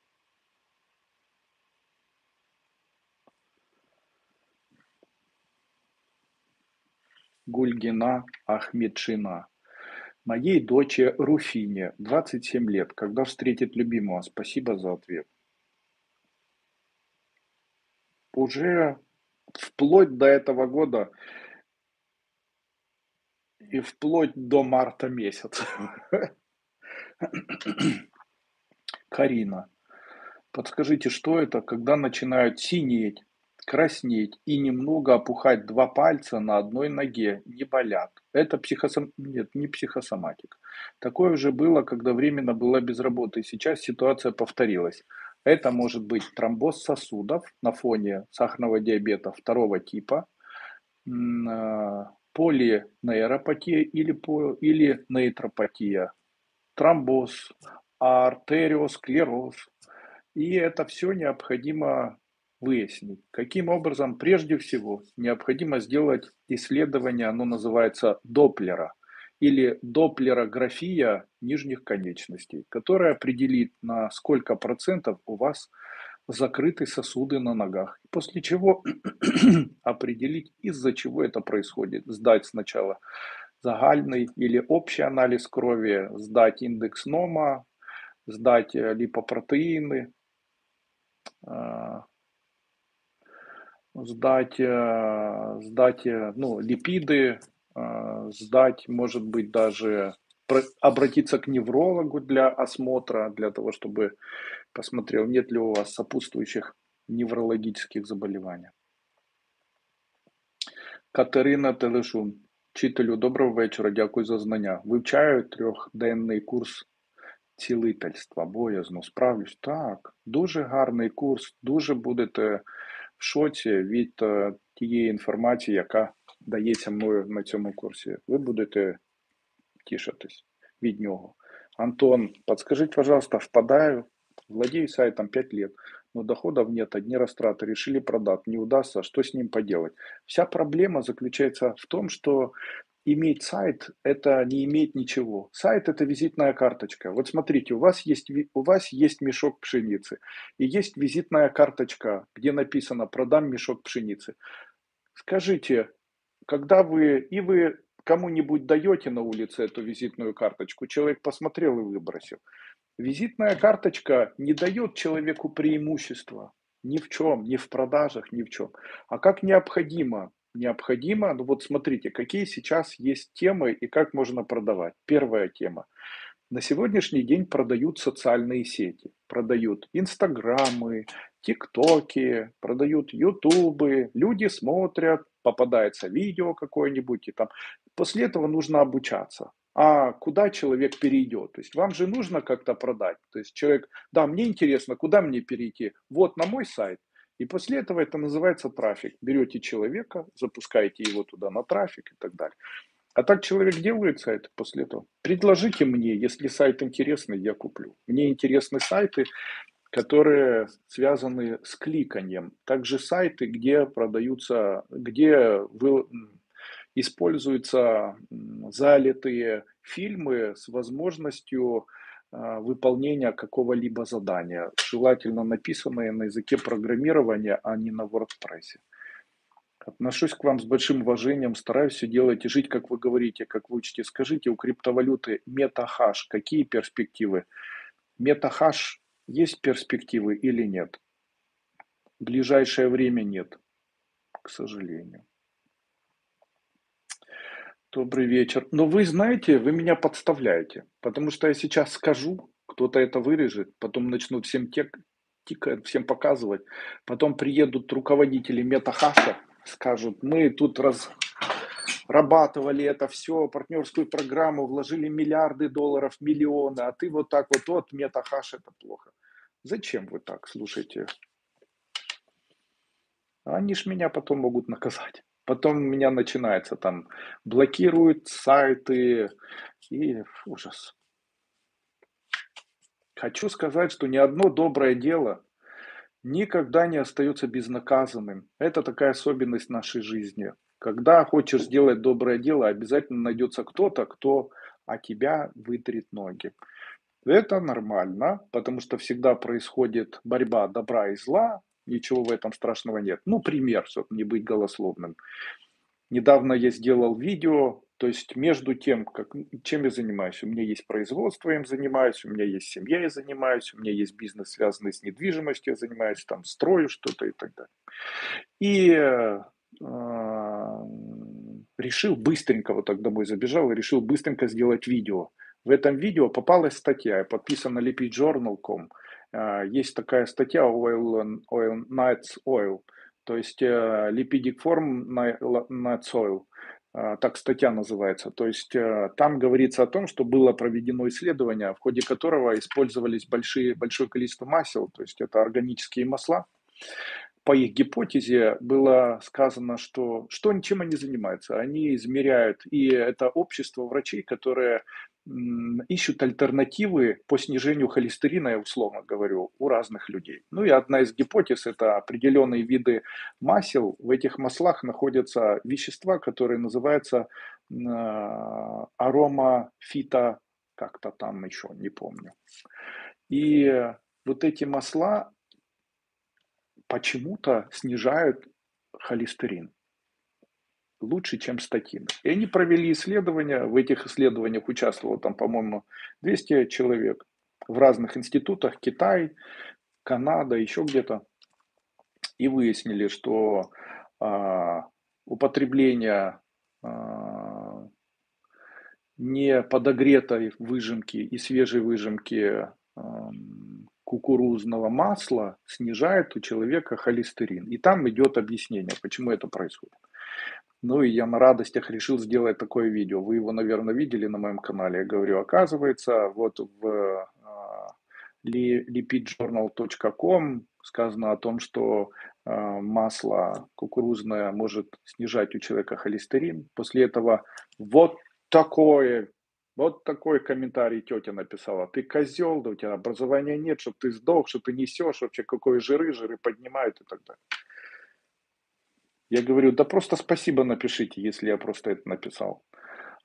Гульгина Ахмедшина. Моей дочери Руфине 27 лет. Когда встретит любимого? Спасибо за ответ. Уже вплоть до этого года и вплоть до марта месяца. Карина, подскажите, что это, когда начинают синеть, краснеть и немного опухать два пальца на одной ноге не болят. Это психосом... Нет, не психосоматика. Такое уже было, когда временно была без работы. Сейчас ситуация повторилась. Это может быть тромбоз сосудов на фоне сахарного диабета второго типа, а, полинейропатия или, по, или нейтропатия, тромбоз, артериосклероз. И это все необходимо выяснить. Каким образом? Прежде всего, необходимо сделать исследование, оно называется Доплера, или доплерография нижних конечностей, которая определит, на сколько процентов у вас закрыты сосуды на ногах. После чего определить, из-за чего это происходит. Сдать сначала загальный или общий анализ крови, сдать индекс НОМа, сдать липопротеины, сдать, сдать ну, липиды, сдать, может быть, даже обратиться к неврологу для осмотра, для того, чтобы посмотрел, нет ли у вас сопутствующих неврологических заболеваний. Катерина Телешун. Вчителю, доброго вечора, дякую за знання. Вивчаю трьохденний курс цілительства, боязно справлюсь. Так, дуже гарний курс, дуже будете в шоці від е, тієї інформації, яка дається мною на цьому курсі. Ви будете тішитись від нього. Антон, подскажите, пожалуйста, впадаю, владею сайтом 5 лет, но доходов нет, одни растраты, решили продать, не удастся, что с ним поделать? Вся проблема заключается в том, что иметь сайт – это не иметь ничего. Сайт – это визитная карточка. Вот смотрите, у вас, есть, у вас есть мешок пшеницы, и есть визитная карточка, где написано «продам мешок пшеницы». Скажите, когда вы, и вы кому-нибудь даете на улице эту визитную карточку, человек посмотрел и выбросил. Визитная карточка не дает человеку преимущества ни в чем, ни в продажах, ни в чем. А как необходимо? Необходимо, ну вот смотрите, какие сейчас есть темы и как можно продавать. Первая тема. На сегодняшний день продают социальные сети, продают инстаграмы, тиктоки, продают ютубы, люди смотрят, попадается видео какое-нибудь, и там после этого нужно обучаться. А куда человек перейдет? То есть вам же нужно как-то продать. То есть человек, да, мне интересно, куда мне перейти? Вот на мой сайт. И после этого это называется трафик. Берете человека, запускаете его туда на трафик и так далее. А так человек делает сайт после этого. Предложите мне, если сайт интересный, я куплю. Мне интересны сайты, которые связаны с кликанием. Также сайты, где продаются, где вы, используются залитые фильмы с возможностью а, выполнения какого-либо задания, желательно написанные на языке программирования, а не на WordPress. Отношусь к вам с большим уважением, стараюсь все делать и жить, как вы говорите, как вы учите. Скажите, у криптовалюты MetaHash какие перспективы? MetaHash есть перспективы или нет? В ближайшее время нет, к сожалению. Добрый вечер. Но вы знаете, вы меня подставляете, потому что я сейчас скажу, кто-то это вырежет, потом начнут всем тек, тикать, всем показывать, потом приедут руководители Метахаша, скажут, мы тут раз, разрабатывали это все, партнерскую программу, вложили миллиарды долларов, миллионы, а ты вот так вот, вот, метахаш, это плохо. Зачем вы так, слушайте? Они ж меня потом могут наказать. Потом у меня начинается там, блокируют сайты и ужас. Хочу сказать, что ни одно доброе дело никогда не остается безнаказанным. Это такая особенность нашей жизни. Когда хочешь сделать доброе дело, обязательно найдется кто-то, кто о тебя вытрет ноги. Это нормально, потому что всегда происходит борьба добра и зла, ничего в этом страшного нет. Ну, пример, чтобы не быть голословным. Недавно я сделал видео, то есть между тем, как, чем я занимаюсь. У меня есть производство, я им занимаюсь, у меня есть семья, я занимаюсь, у меня есть бизнес, связанный с недвижимостью, я занимаюсь, там, строю что-то и так далее. И э, решил быстренько, вот так домой забежал и решил быстренько сделать видео. В этом видео попалась статья, я подписан на lipidjournal.com. А, есть такая статья Oil, Oil Nights Oil. То есть э, lipidic form на, на soil, э, так статья называется. То есть э, там говорится о том, что было проведено исследование, в ходе которого использовались большие, большое количество масел, то есть это органические масла. По их гипотезе было сказано, что, что чем они занимаются. Они измеряют, и это общество врачей, которые ищут альтернативы по снижению холестерина, я условно говорю, у разных людей. Ну и одна из гипотез – это определенные виды масел. В этих маслах находятся вещества, которые называются э, аромафито, как-то там еще, не помню. И вот эти масла почему-то снижают холестерин лучше, чем статины. И они провели исследования, в этих исследованиях участвовало там, по-моему, 200 человек в разных институтах, Китай, Канада, еще где-то, и выяснили, что а, употребление а, не подогретой выжимки и свежей выжимки а, кукурузного масла снижает у человека холестерин. И там идет объяснение, почему это происходит. Ну и я на радостях решил сделать такое видео. Вы его, наверное, видели на моем канале. Я говорю, оказывается, вот в lipidjournal.com сказано о том, что а, масло кукурузное может снижать у человека холестерин. После этого вот такое, вот такой комментарий тетя написала. Ты козел, да у тебя образования нет, что ты сдох, что ты несешь, вообще какой жиры, жиры поднимают и так далее. Я говорю, да просто спасибо напишите, если я просто это написал.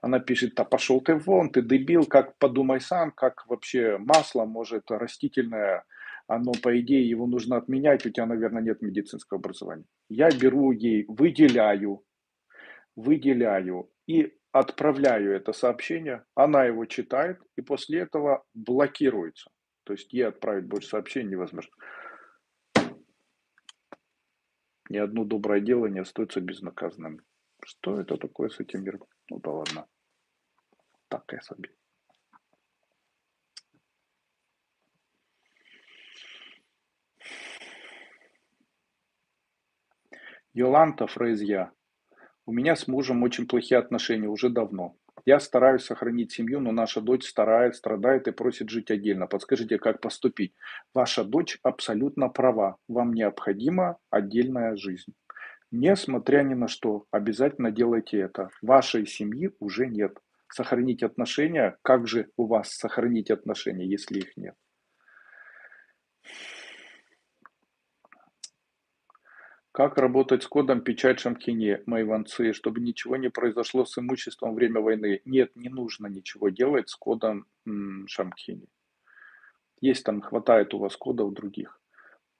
Она пишет, да пошел ты вон, ты дебил, как подумай сам, как вообще масло может растительное, оно по идее его нужно отменять, у тебя, наверное, нет медицинского образования. Я беру ей, выделяю, выделяю и отправляю это сообщение, она его читает и после этого блокируется. То есть ей отправить больше сообщений невозможно. Ни одно доброе дело не остается безнаказанным. Что это такое с этим миром? Ну да ладно. Таке собі. Йоланта Фрейзья. У меня с мужем очень плохие отношения уже давно. Я стараюсь сохранить семью, но наша дочь старает, страдает и просит жить отдельно. Подскажите, как поступить? Ваша дочь абсолютно права. Вам необходима отдельная жизнь. Несмотря ни на что, обязательно делайте это. Вашей семьи уже нет. Сохранить отношения. Как же у вас сохранить отношения, если их нет? Как работать с кодом печать Шамкини, Майванцы, чтобы ничего не произошло с имуществом во время войны? Нет, не нужно ничего делать с кодом Шамкини. Есть там, хватает у вас кодов других.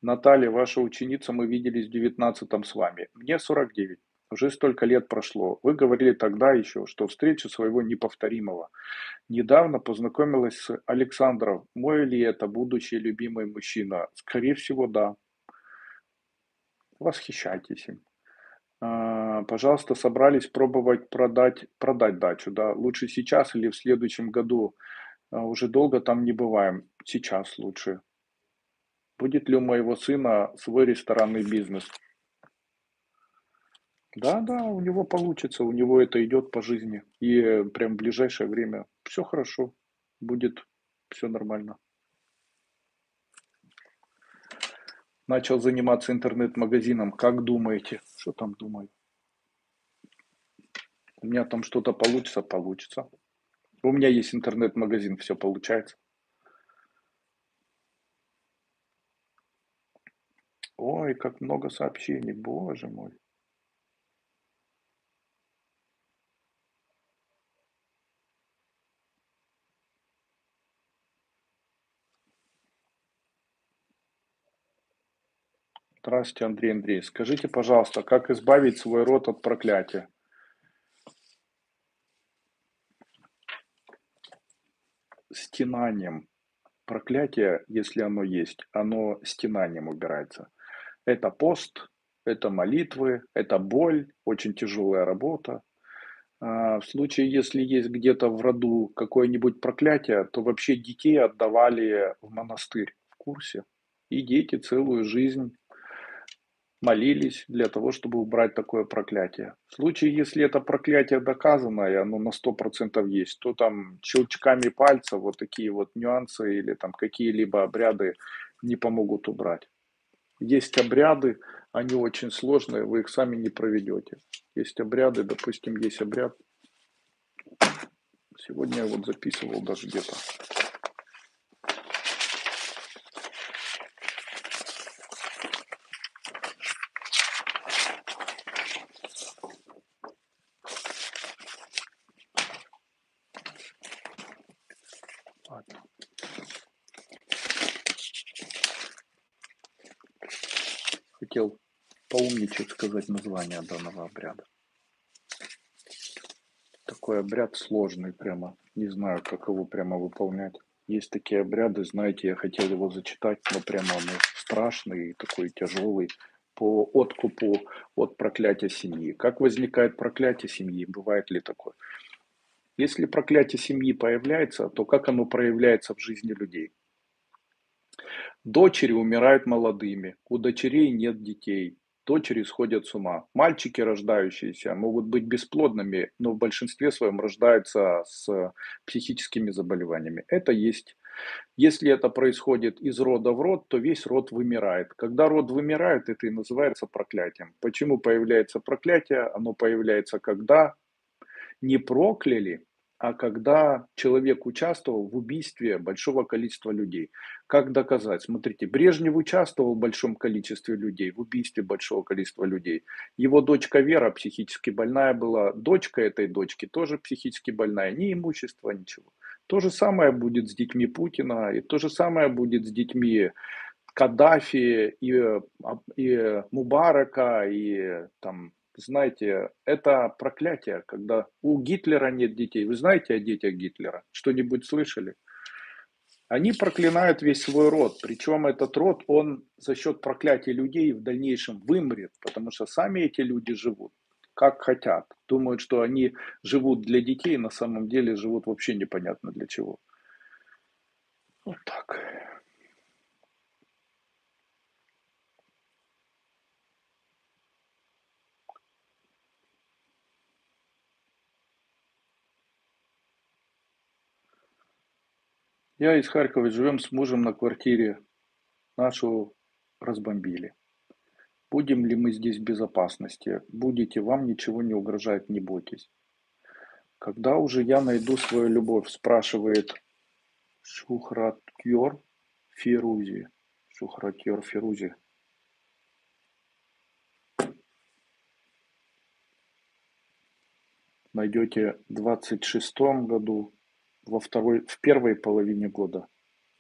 Наталья, ваша ученица, мы виделись в 19 с вами. Мне 49. Уже столько лет прошло. Вы говорили тогда еще, что встреча своего неповторимого. Недавно познакомилась с Александром. Мой ли это будущий любимый мужчина? Скорее всего, да восхищайтесь им. А, пожалуйста, собрались пробовать продать, продать дачу, да, лучше сейчас или в следующем году, а, уже долго там не бываем, сейчас лучше. Будет ли у моего сына свой ресторанный бизнес? Да, да, у него получится, у него это идет по жизни. И прям в ближайшее время все хорошо, будет все нормально. Начал заниматься интернет-магазином. Как думаете? Что там думаю? У меня там что-то получится, получится. У меня есть интернет-магазин, все получается. Ой, как много сообщений, боже мой. Здравствуйте, Андрей Андрей. Скажите, пожалуйста, как избавить свой род от проклятия? Стенанием. Проклятие, если оно есть, оно стенанием убирается. Это пост, это молитвы, это боль, очень тяжелая работа. А, в случае, если есть где-то в роду какое-нибудь проклятие, то вообще детей отдавали в монастырь в курсе. И дети целую жизнь молились для того, чтобы убрать такое проклятие. В случае, если это проклятие доказано, и оно на 100% есть, то там щелчками пальца вот такие вот нюансы или там какие-либо обряды не помогут убрать. Есть обряды, они очень сложные, вы их сами не проведете. Есть обряды, допустим, есть обряд. Сегодня я вот записывал даже где-то. Хотел поумничать, сказать название данного обряда. Такой обряд сложный прямо. Не знаю, как его прямо выполнять. Есть такие обряды, знаете, я хотел его зачитать, но прямо он страшный и такой тяжелый по откупу от проклятия семьи. Как возникает проклятие семьи? Бывает ли такое? Если проклятие семьи появляется, то как оно проявляется в жизни людей? Дочери умирают молодыми, у дочерей нет детей, дочери сходят с ума. Мальчики, рождающиеся, могут быть бесплодными, но в большинстве своем рождаются с психическими заболеваниями. Это есть. Если это происходит из рода в род, то весь род вымирает. Когда род вымирает, это и называется проклятием. Почему появляется проклятие? Оно появляется, когда не прокляли, а когда человек участвовал в убийстве большого количества людей. Как доказать? Смотрите, Брежнев участвовал в большом количестве людей, в убийстве большого количества людей. Его дочка Вера психически больная была, дочка этой дочки тоже психически больная, ни имущества, ничего. То же самое будет с детьми Путина, и то же самое будет с детьми Каддафи и, а, и Мубарака, и там знаете, это проклятие, когда у Гитлера нет детей. Вы знаете о детях Гитлера? Что-нибудь слышали? Они проклинают весь свой род. Причем этот род, он за счет проклятия людей в дальнейшем вымрет, потому что сами эти люди живут как хотят. Думают, что они живут для детей, на самом деле живут вообще непонятно для чего. Вот так. Я из Харькова, живем с мужем на квартире. Нашу разбомбили. Будем ли мы здесь в безопасности? Будете, вам ничего не угрожает, не бойтесь. Когда уже я найду свою любовь, спрашивает Шухратьор Фирузи. Шухратьор Фирузи. Найдете в 26 году во второй, в первой половине года.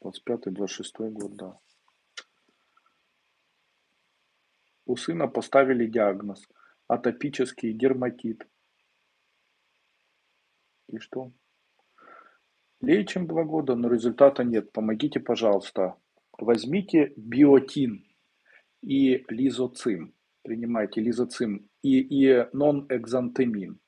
25-26 год, да. У сына поставили диагноз атопический дерматит. И что? Лей, чем два года, но результата нет. Помогите, пожалуйста. Возьмите биотин и лизоцим. Принимайте лизоцим и, и нон-экзантемин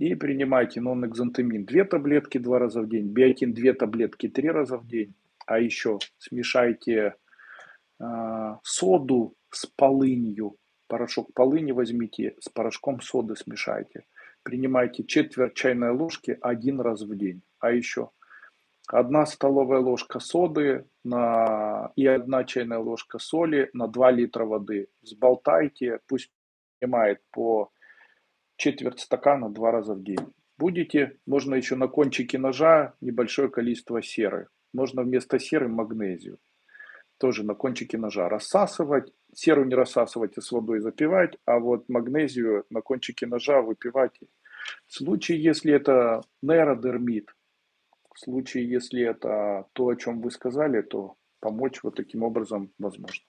и принимайте нон-экзантемин 2 таблетки два раза в день, биотин 2 таблетки три раза в день, а еще смешайте э, соду с полынью, порошок полыни возьмите, с порошком соды смешайте. Принимайте четверть чайной ложки один раз в день, а еще одна столовая ложка соды на, и одна чайная ложка соли на 2 литра воды. Взболтайте, пусть принимает по четверть стакана два раза в день. Будете, можно еще на кончике ножа небольшое количество серы. Можно вместо серы магнезию. Тоже на кончике ножа рассасывать. Серу не рассасывать и с водой запивать, а вот магнезию на кончике ножа выпивать. В случае, если это нейродермит, в случае, если это то, о чем вы сказали, то помочь вот таким образом возможно.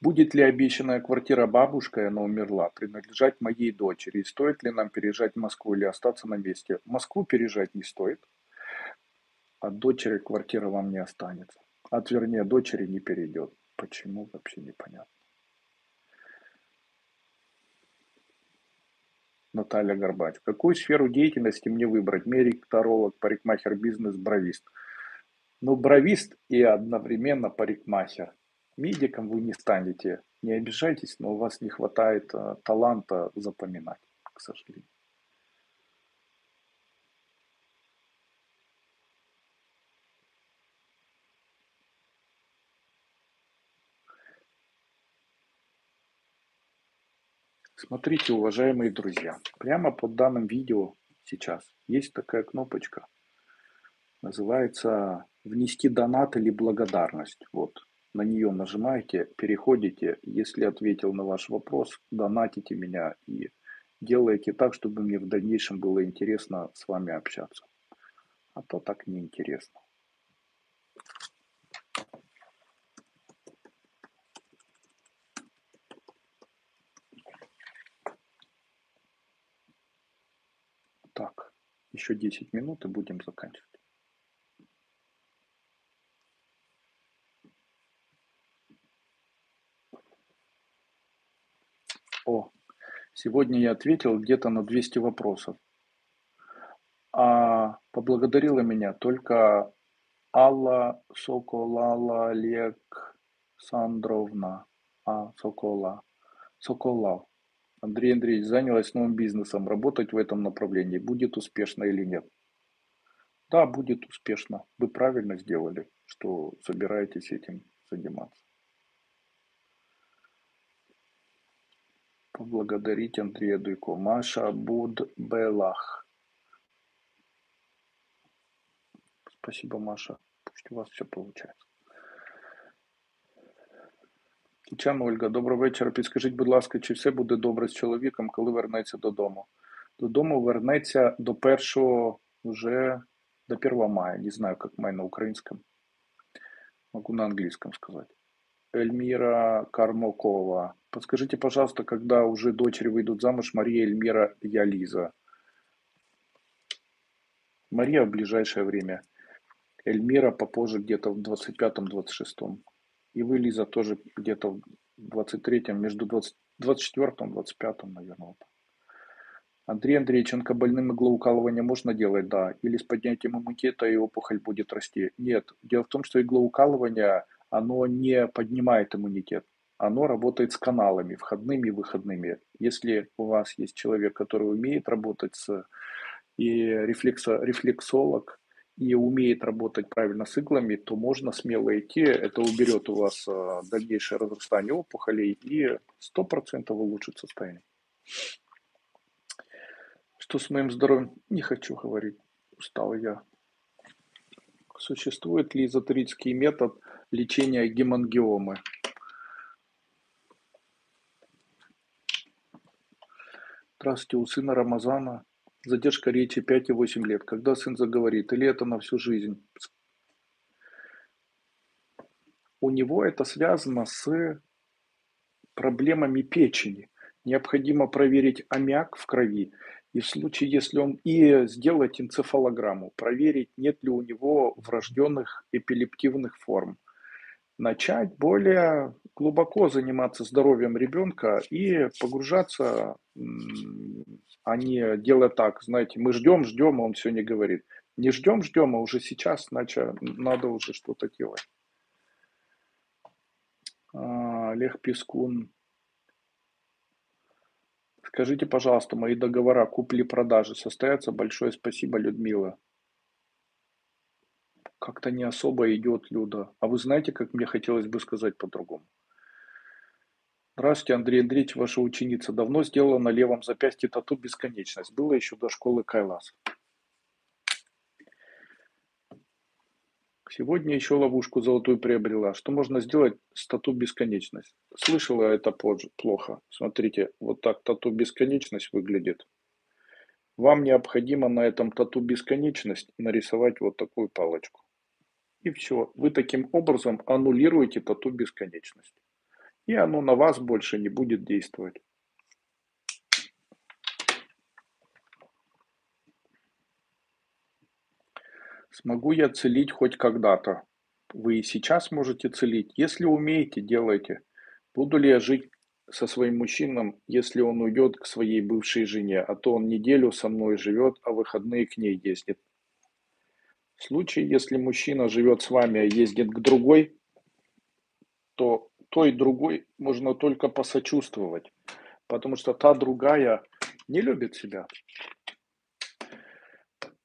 Будет ли обещанная квартира бабушкой, она умерла, принадлежать моей дочери? И стоит ли нам переезжать в Москву или остаться на месте? Москву переезжать не стоит. От дочери квартира вам не останется. От, вернее, дочери не перейдет. Почему, вообще непонятно. Наталья Горбач. Какую сферу деятельности мне выбрать? Мерик, таролог, парикмахер, бизнес, бровист. но бровист и одновременно парикмахер. Медиком вы не станете. Не обижайтесь, но у вас не хватает э, таланта запоминать, к сожалению. Смотрите, уважаемые друзья, прямо под данным видео сейчас есть такая кнопочка. Называется «Внести донат или благодарность». Вот, на нее нажимаете, переходите. Если ответил на ваш вопрос, донатите меня и делаете так, чтобы мне в дальнейшем было интересно с вами общаться. А то так неинтересно. Так, еще 10 минут и будем заканчивать. О, сегодня я ответил где-то на 200 вопросов. А поблагодарила меня только Алла Соколала Александровна. А, Сокола. Сокола. Андрей Андреевич занялась новым бизнесом. Работать в этом направлении будет успешно или нет? Да, будет успешно. Вы правильно сделали, что собираетесь этим заниматься. Поблагодарить Андрея Дуйко. Маша Будбелах. Спасибо, Маша. Пусть у вас все получается. Тетяна Ольга, доброго вечора. Підскажіть, будь ласка, чи все буде добре з чоловіком, коли вернеться додому? Додому вернеться до першого вже до 1 мая. Не знаю, как май на украинском. Могу на английском сказать. Эльмира Кармокова. Подскажите, пожалуйста, когда уже дочери выйдут замуж Мария, Эльмира, я Лиза. Мария в ближайшее время. Эльмира попозже, где-то в 25-26. И вы, Лиза, тоже где-то в 23-м, между 20, 24-м, 25-м, наверное. Вот. Андрей Андреевич, онкобольным иглоукалывание можно делать? Да. Или с поднятием иммунитета и опухоль будет расти? Нет. Дело в том, что иглоукалывание, оно не поднимает иммунитет. Оно работает с каналами, входными и выходными. Если у вас есть человек, который умеет работать с и рефлексо, рефлексолог, и умеет работать правильно с иглами, то можно смело идти. Это уберет у вас а, дальнейшее разрастание опухолей и 100% улучшит состояние. Что с моим здоровьем? Не хочу говорить. Устал я. Существует ли эзотерический метод лечения гемангиомы? Здравствуйте, у сына Рамазана Задержка речи 5 и 8 лет. Когда сын заговорит? Или это на всю жизнь? У него это связано с проблемами печени. Необходимо проверить аммиак в крови. И в случае, если он и сделать энцефалограмму, проверить, нет ли у него врожденных эпилептивных форм начать более глубоко заниматься здоровьем ребенка и погружаться, а не делать так, знаете, мы ждем, ждем, а он все не говорит. Не ждем, ждем, а уже сейчас, значит, надо уже что-то делать. А, Олег Пескун. Скажите, пожалуйста, мои договора купли-продажи состоятся? Большое спасибо, Людмила как-то не особо идет, Люда. А вы знаете, как мне хотелось бы сказать по-другому? Здравствуйте, Андрей Андреевич, ваша ученица. Давно сделала на левом запястье тату «Бесконечность». Было еще до школы Кайлас. Сегодня еще ловушку золотую приобрела. Что можно сделать с тату «Бесконечность»? Слышала это позже, плохо. Смотрите, вот так тату «Бесконечность» выглядит. Вам необходимо на этом тату «Бесконечность» нарисовать вот такую палочку. И все. Вы таким образом аннулируете тату бесконечность. И оно на вас больше не будет действовать. Смогу я целить хоть когда-то? Вы и сейчас можете целить. Если умеете, делайте. Буду ли я жить со своим мужчином, если он уйдет к своей бывшей жене, а то он неделю со мной живет, а выходные к ней ездит. В случае, если мужчина живет с вами, а ездит к другой, то той другой можно только посочувствовать, потому что та другая не любит себя.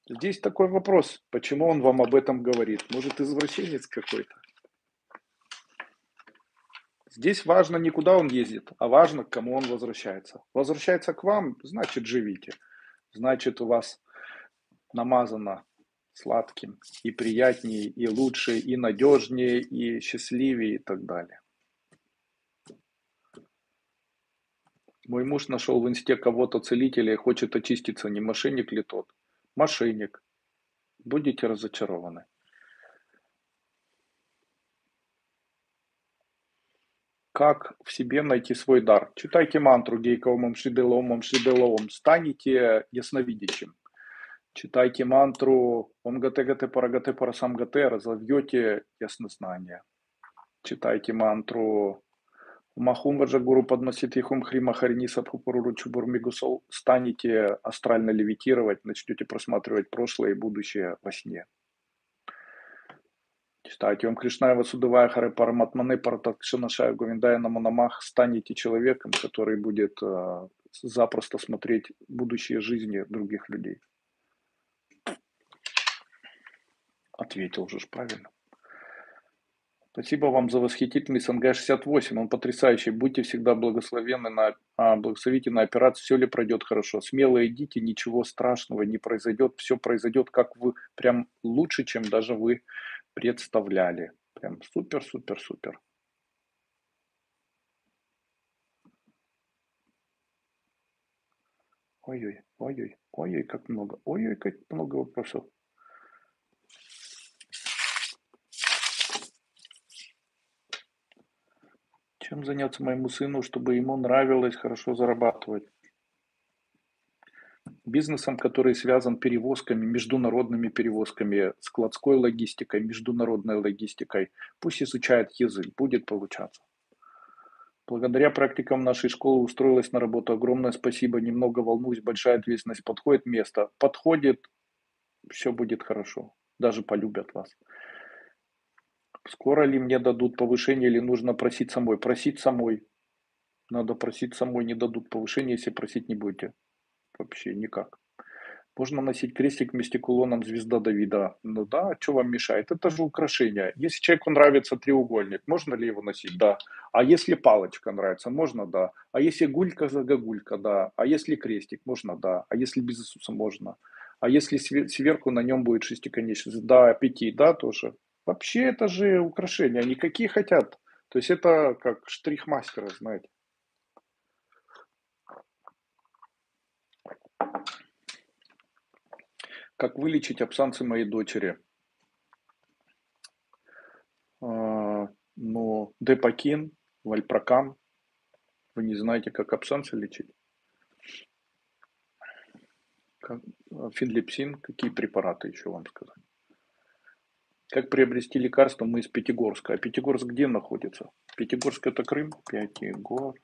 Здесь такой вопрос, почему он вам об этом говорит? Может, извращенец какой-то? Здесь важно не куда он ездит, а важно, к кому он возвращается. Возвращается к вам, значит, живите. Значит, у вас намазано сладким и приятнее, и лучше, и надежнее, и счастливее, и так далее. Мой муж нашел в инсте кого-то целителя и хочет очиститься, не мошенник ли тот? Мошенник. Будете разочарованы. Как в себе найти свой дар? Читайте мантру Гейковым Шиделомом Шиделовым. Станете ясновидящим. Читайте мантру Ом Гате Гате Парагате Парасам Гате, разовьете яснознание. Читайте мантру Махум Ваджагуру Падмаситихум Хрима Харини Сабхупуру Чубурмигусол. Станете астрально левитировать, начнете просматривать прошлое и будущее во сне. Читайте Ом Кришная Васудывая Харе Параматманы Паратакшинашая Гувиндая Наманамах. Станете человеком, который будет э, запросто смотреть будущее жизни других людей. Ответил же правильно. Спасибо вам за восхитительный СНГ-68. Он потрясающий. Будьте всегда благословенны на, а, благословите на операцию. Все ли пройдет хорошо? Смело идите, ничего страшного не произойдет. Все произойдет, как вы, прям лучше, чем даже вы представляли. Прям супер, супер, супер. Ой-ой, ой-ой, ой-ой, как много, ой-ой, как много вопросов. Чем заняться моему сыну, чтобы ему нравилось хорошо зарабатывать? Бизнесом, который связан перевозками, международными перевозками, складской логистикой, международной логистикой. Пусть изучает язык, будет получаться. Благодаря практикам нашей школы устроилась на работу. Огромное спасибо. Немного волнуюсь, большая ответственность. Подходит место? Подходит, все будет хорошо. Даже полюбят вас. Скоро ли мне дадут повышение или нужно просить самой? Просить самой. Надо просить самой, не дадут повышение, если просить не будете. Вообще никак. Можно носить крестик вместе кулоном звезда Давида. Ну да, а что вам мешает? Это же украшение. Если человеку нравится треугольник, можно ли его носить? Да. А если палочка нравится, можно? Да. А если гулька загогулька? Да. А если крестик? Можно? Да. А если без Иисуса? Можно. А если сверху на нем будет шестиконечность? Да, пяти, да, тоже. Вообще это же украшения, они какие хотят. То есть это как штрих-мастера, знаете. Как вылечить абсанцы моей дочери? А, ну, депакин, вальпрокам. Вы не знаете, как абсанцы лечить? Как, а, финлепсин, какие препараты еще вам сказать? Как приобрести лекарство? Мы из Пятигорска. А Пятигорск где находится? Пятигорск это Крым? Пятигорск.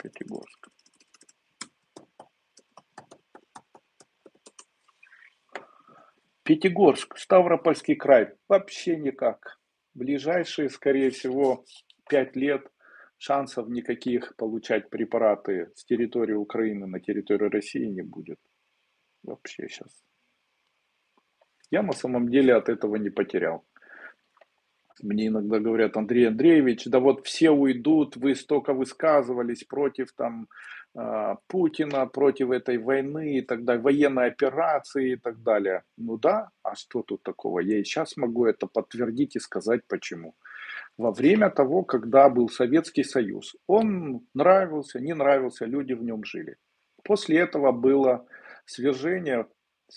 Пятигорск. Пятигорск, Ставропольский край. Вообще никак. Ближайшие, скорее всего, пять лет шансов никаких получать препараты с территории Украины на территорию России не будет. Вообще сейчас. Я на самом деле от этого не потерял. Мне иногда говорят, Андрей Андреевич, да вот все уйдут, вы столько высказывались против там а, Путина, против этой войны и так далее, военной операции и так далее. Ну да, а что тут такого? Я и сейчас могу это подтвердить и сказать почему. Во время того, когда был Советский Союз, он нравился, не нравился, люди в нем жили. После этого было свержение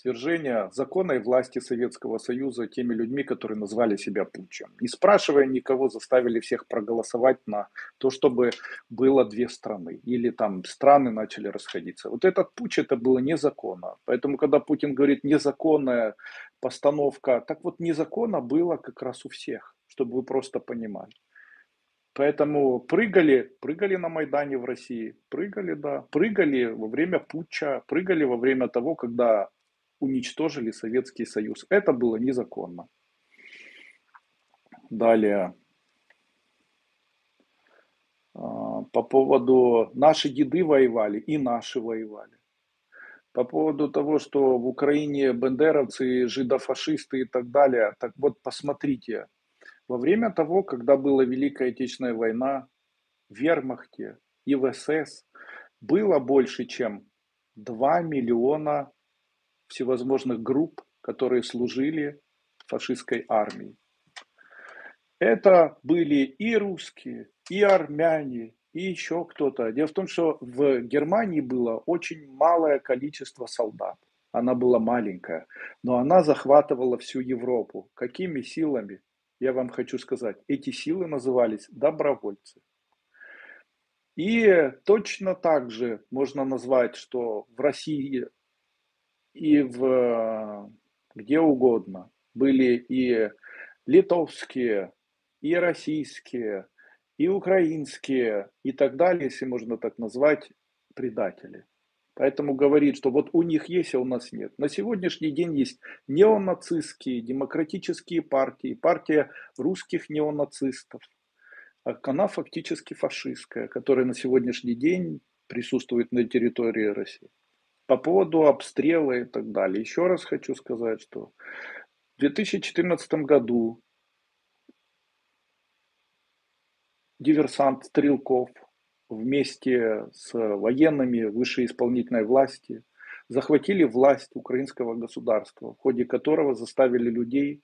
свержения законной власти Советского Союза теми людьми, которые назвали себя путчем. Не спрашивая никого, заставили всех проголосовать на то, чтобы было две страны. Или там страны начали расходиться. Вот этот путь это было незаконно. Поэтому, когда Путин говорит незаконная постановка, так вот незаконно было как раз у всех, чтобы вы просто понимали. Поэтому прыгали, прыгали на Майдане в России, прыгали, да, прыгали во время путча, прыгали во время того, когда уничтожили Советский Союз. Это было незаконно. Далее. А, по поводу наши деды воевали и наши воевали. По поводу того, что в Украине бендеровцы, жидофашисты и так далее. Так вот, посмотрите. Во время того, когда была Великая Отечественная война, в Вермахте и в СС было больше, чем 2 миллиона всевозможных групп, которые служили фашистской армии. Это были и русские, и армяне, и еще кто-то. Дело в том, что в Германии было очень малое количество солдат. Она была маленькая, но она захватывала всю Европу. Какими силами? Я вам хочу сказать, эти силы назывались добровольцы. И точно так же можно назвать, что в России и в где угодно были и литовские, и российские, и украинские, и так далее, если можно так назвать, предатели. Поэтому говорит, что вот у них есть, а у нас нет. На сегодняшний день есть неонацистские, демократические партии, партия русских неонацистов. А она фактически фашистская, которая на сегодняшний день присутствует на территории России. По поводу обстрела и так далее. Еще раз хочу сказать, что в 2014 году диверсант Стрелков вместе с военными высшей исполнительной власти захватили власть украинского государства, в ходе которого заставили людей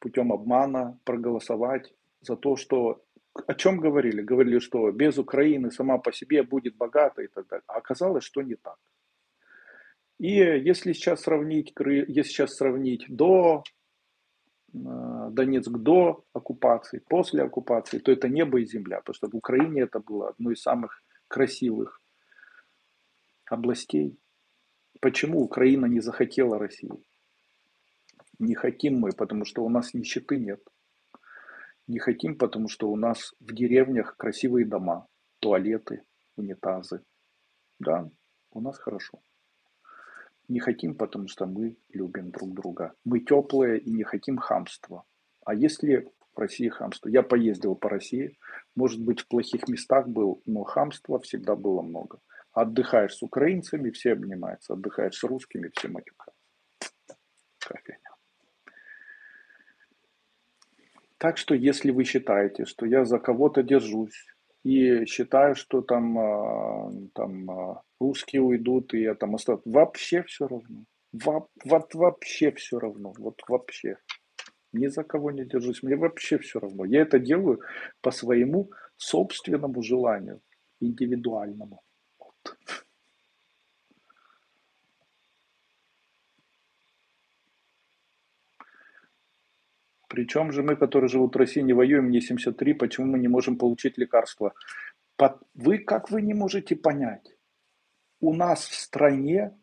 путем обмана проголосовать за то, что о чем говорили? Говорили, что без Украины сама по себе будет богата и так далее. А оказалось, что не так. И если сейчас сравнить, если сейчас сравнить до Донецк до оккупации, после оккупации, то это небо и земля, потому что в Украине это было одно из самых красивых областей. Почему Украина не захотела России? Не хотим мы, потому что у нас нищеты нет. Не хотим, потому что у нас в деревнях красивые дома, туалеты, унитазы. Да, у нас хорошо. Не хотим, потому что мы любим друг друга. Мы теплые и не хотим хамства. А если в России хамство? Я поездил по России, может быть, в плохих местах был, но хамства всегда было много. Отдыхаешь с украинцами, все обнимаются. Отдыхаешь с русскими, все матюкаются. Кофейня. Так что, если вы считаете, что я за кого-то держусь и считаю, что там, а, там а, русские уйдут и я там останусь, вообще все равно. Вот, вот вообще все равно. Вот вообще. Ни за кого не держусь. Мне вообще все равно. Я это делаю по своему собственному желанию, индивидуальному. Вот. Причем же мы, которые живут в России, не воюем, мне 73, почему мы не можем получить лекарства? Вы, как вы не можете понять? У нас в стране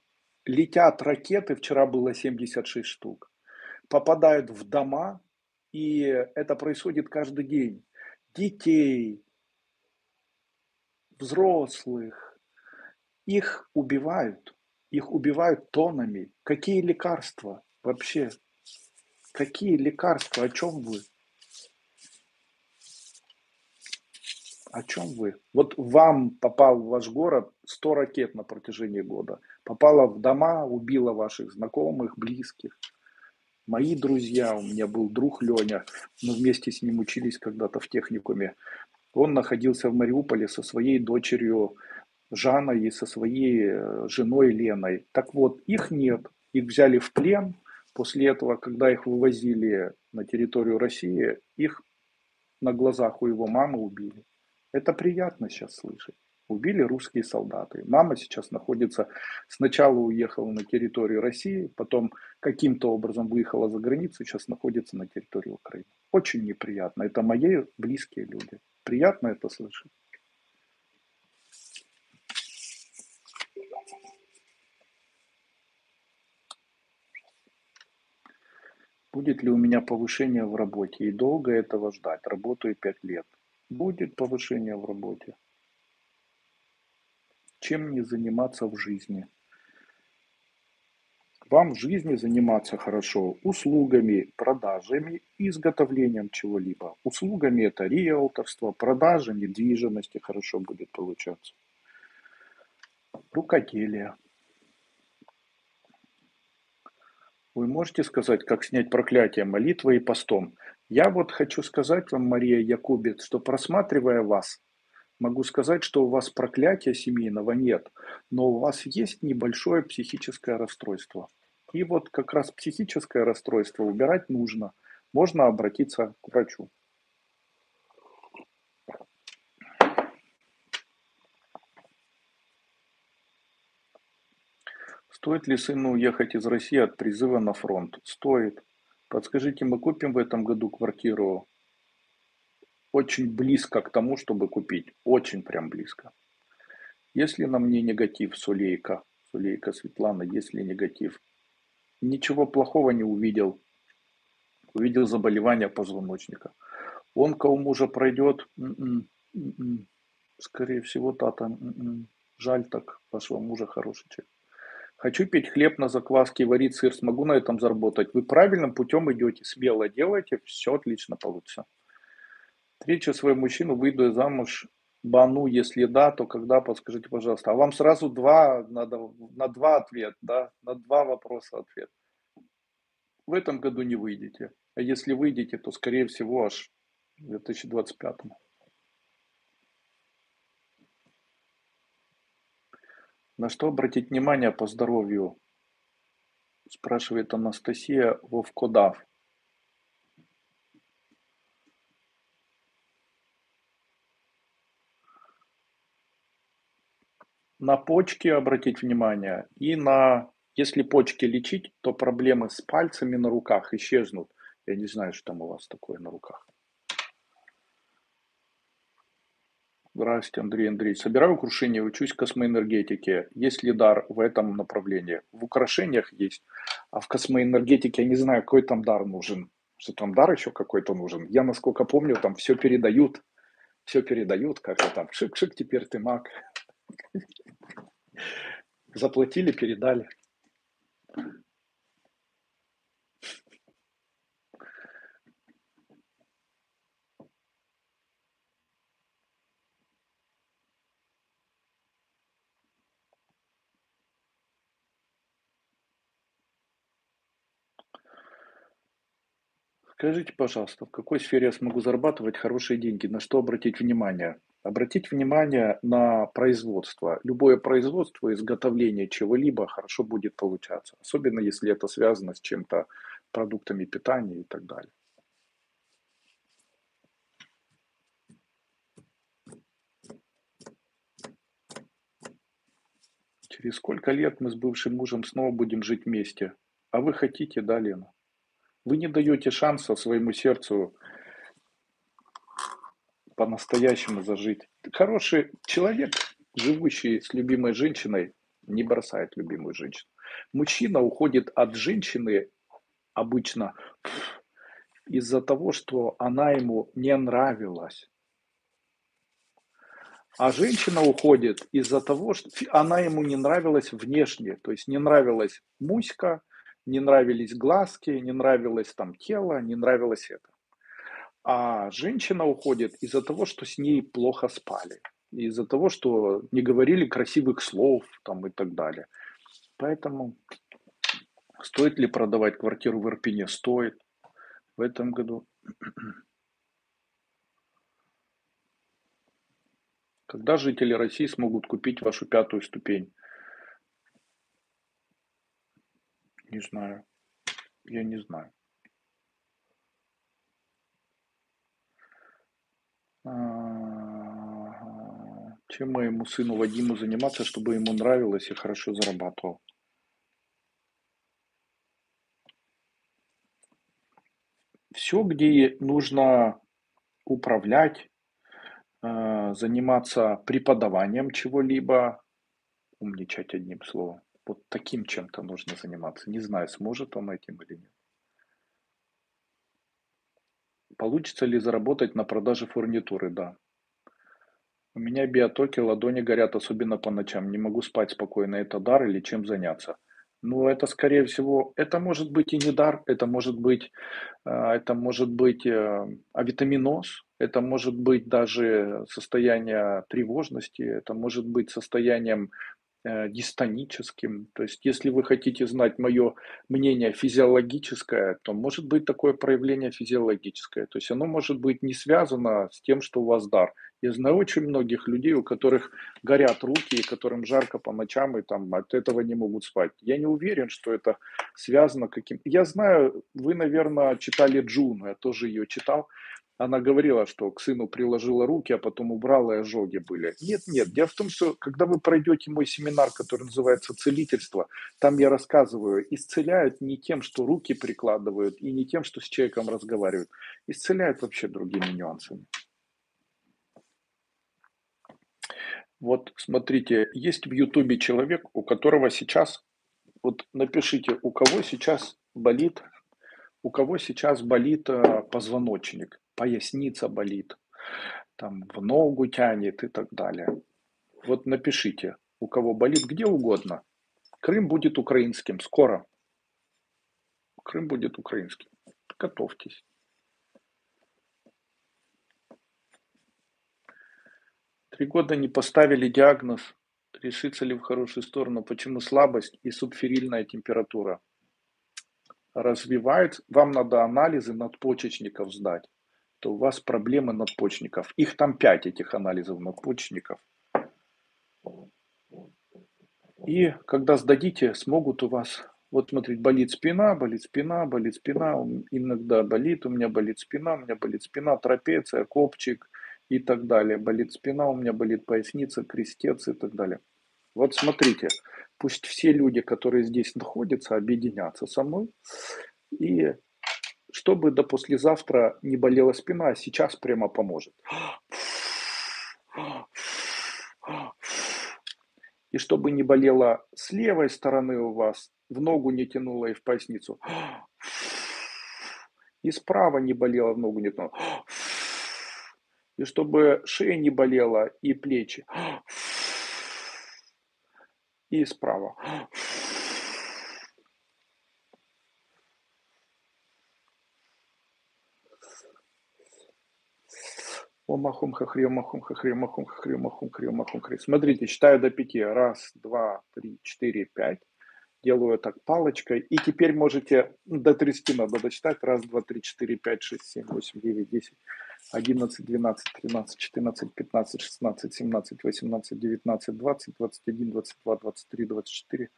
летят ракеты, вчера было 76 штук, попадают в дома, и это происходит каждый день. Детей, взрослых, их убивают, их убивают тоннами. Какие лекарства вообще? Какие лекарства? О чем вы? О чем вы? Вот вам попал в ваш город 100 ракет на протяжении года. Попало в дома, убило ваших знакомых, близких. Мои друзья, у меня был друг Леня, мы вместе с ним учились когда-то в техникуме. Он находился в Мариуполе со своей дочерью Жанной и со своей э, женой Леной. Так вот, их нет. Их взяли в плен – После этого, когда их вывозили на территорию России, их на глазах у его мамы убили. Это приятно сейчас слышать. Убили русские солдаты. Мама сейчас находится, сначала уехала на территорию России, потом каким-то образом выехала за границу, сейчас находится на территории Украины. Очень неприятно. Это мои близкие люди. Приятно это слышать. Будет ли у меня повышение в работе и долго этого ждать? Работаю 5 лет. Будет повышение в работе. Чем мне заниматься в жизни? вам в жизни заниматься хорошо услугами, продажами и изготовлением чего-либо. Услугами это риэлторство, продажа недвижимости хорошо будет получаться. Рукоделие. Вы можете сказать, как снять проклятие молитвой и постом? Я вот хочу сказать вам, Мария Якубец, что просматривая вас, могу сказать, что у вас проклятия семейного нет, но у вас есть небольшое психическое расстройство. И вот как раз психическое расстройство убирать нужно. Можно обратиться к врачу. Стоит ли сыну уехать из России от призыва на фронт? Стоит. Подскажите, мы купим в этом году квартиру очень близко к тому, чтобы купить. Очень прям близко. Если на мне негатив, Сулейка, Сулейка Светлана, если негатив, ничего плохого не увидел. Увидел заболевание позвоночника. Онка у мужа пройдет. М-м, м-м. Скорее всего, тата. М-м. Жаль так, вашего мужа хороший человек. Хочу петь хлеб на закваске варить сыр, смогу на этом заработать. Вы правильным путем идете, смело делаете, все отлично получится. Встречу свою мужчину, выйду замуж, бану, если да, то когда, подскажите, пожалуйста. А вам сразу два, надо, на два ответ, да, на два вопроса ответ. В этом году не выйдете. А если выйдете, то, скорее всего, аж в 2025. На что обратить внимание по здоровью? Спрашивает Анастасия Вовкодав. на почки обратить внимание и на, если почки лечить, то проблемы с пальцами на руках исчезнут. Я не знаю, что там у вас такое на руках. Здравствуйте, Андрей Андреевич. Собираю украшения, учусь космоэнергетике. Есть ли дар в этом направлении? В украшениях есть, а в космоэнергетике я не знаю, какой там дар нужен. Что там дар еще какой-то нужен. Я, насколько помню, там все передают. Все передают, как-то там шик-шик, теперь ты маг. Заплатили, передали. Скажите, пожалуйста, в какой сфере я смогу зарабатывать хорошие деньги? На что обратить внимание? Обратить внимание на производство. Любое производство, изготовление чего-либо хорошо будет получаться. Особенно если это связано с чем-то, продуктами питания и так далее. Через сколько лет мы с бывшим мужем снова будем жить вместе? А вы хотите, да, Лена? Вы не даете шанса своему сердцу по-настоящему зажить. Хороший человек, живущий с любимой женщиной, не бросает любимую женщину. Мужчина уходит от женщины обычно из-за того, что она ему не нравилась. А женщина уходит из-за того, что она ему не нравилась внешне. То есть не нравилась муська, не нравились глазки, не нравилось там тело, не нравилось это. А женщина уходит из-за того, что с ней плохо спали, из-за того, что не говорили красивых слов там и так далее. Поэтому стоит ли продавать квартиру в Ирпене? Стоит в этом году. Когда жители России смогут купить вашу пятую ступень? Не знаю. Я не знаю. Чем моему сыну Вадиму заниматься, чтобы ему нравилось и хорошо зарабатывал? Все, где нужно управлять, э, заниматься преподаванием чего-либо, умничать одним словом. Вот таким чем-то нужно заниматься. Не знаю, сможет он этим или нет. Получится ли заработать на продаже фурнитуры? Да. У меня биотоки, ладони горят, особенно по ночам. Не могу спать спокойно. Это дар или чем заняться? Ну, это, скорее всего, это может быть и не дар, это может быть, а, это может быть, э, авитаминоз, это может быть даже состояние тревожности, это может быть состоянием э, дистоническим. То есть, если вы хотите знать мое мнение физиологическое, то может быть такое проявление физиологическое. То есть, оно может быть не связано с тем, что у вас дар. Я знаю очень многих людей, у которых горят руки, и которым жарко по ночам, и там от этого не могут спать. Я не уверен, что это связано каким... Я знаю, вы, наверное, читали Джуну, я тоже ее читал. Она говорила, что к сыну приложила руки, а потом убрала, и ожоги были. Нет, нет. Дело в том, что когда вы пройдете мой семинар, который называется «Целительство», там я рассказываю, исцеляют не тем, что руки прикладывают, и не тем, что с человеком разговаривают. Исцеляют вообще другими нюансами. Вот смотрите, есть в Ютубе человек, у которого сейчас, вот напишите, у кого сейчас болит, у кого сейчас болит э, позвоночник, поясница болит, там в ногу тянет и так далее. Вот напишите, у кого болит где угодно. Крым будет украинским скоро. Крым будет украинским. Готовьтесь. Три года не поставили диагноз, решится ли в хорошую сторону, почему слабость и субферильная температура. Развивается, вам надо анализы надпочечников сдать, то у вас проблемы надпочечников. Их там пять, этих анализов надпочечников. И когда сдадите, смогут у вас, вот смотрите, болит спина, болит спина, болит спина, иногда болит, у меня болит спина, у меня болит спина, трапеция, копчик, и так далее. Болит спина, у меня болит поясница, крестец и так далее. Вот смотрите, пусть все люди, которые здесь находятся, объединятся со мной. И чтобы до послезавтра не болела спина, а сейчас прямо поможет. И чтобы не болела с левой стороны у вас, в ногу не тянуло и в поясницу. И справа не болела, в ногу не тянуло и чтобы шея не болела и плечи. И справа. Омахум хахри, омахум хахри, омахум хахри, омахум хахри, омахум хахри. Смотрите, считаю до пяти. Раз, два, три, четыре, пять. Делаю так палочкой. И теперь можете до 30 надо дочитать. Раз, два, три, четыре, пять, шесть, семь, восемь, девять, десять. 11, 12, 13, 14, 15, 16, 17, 18, 19, 20, 21, 22, 23, 24,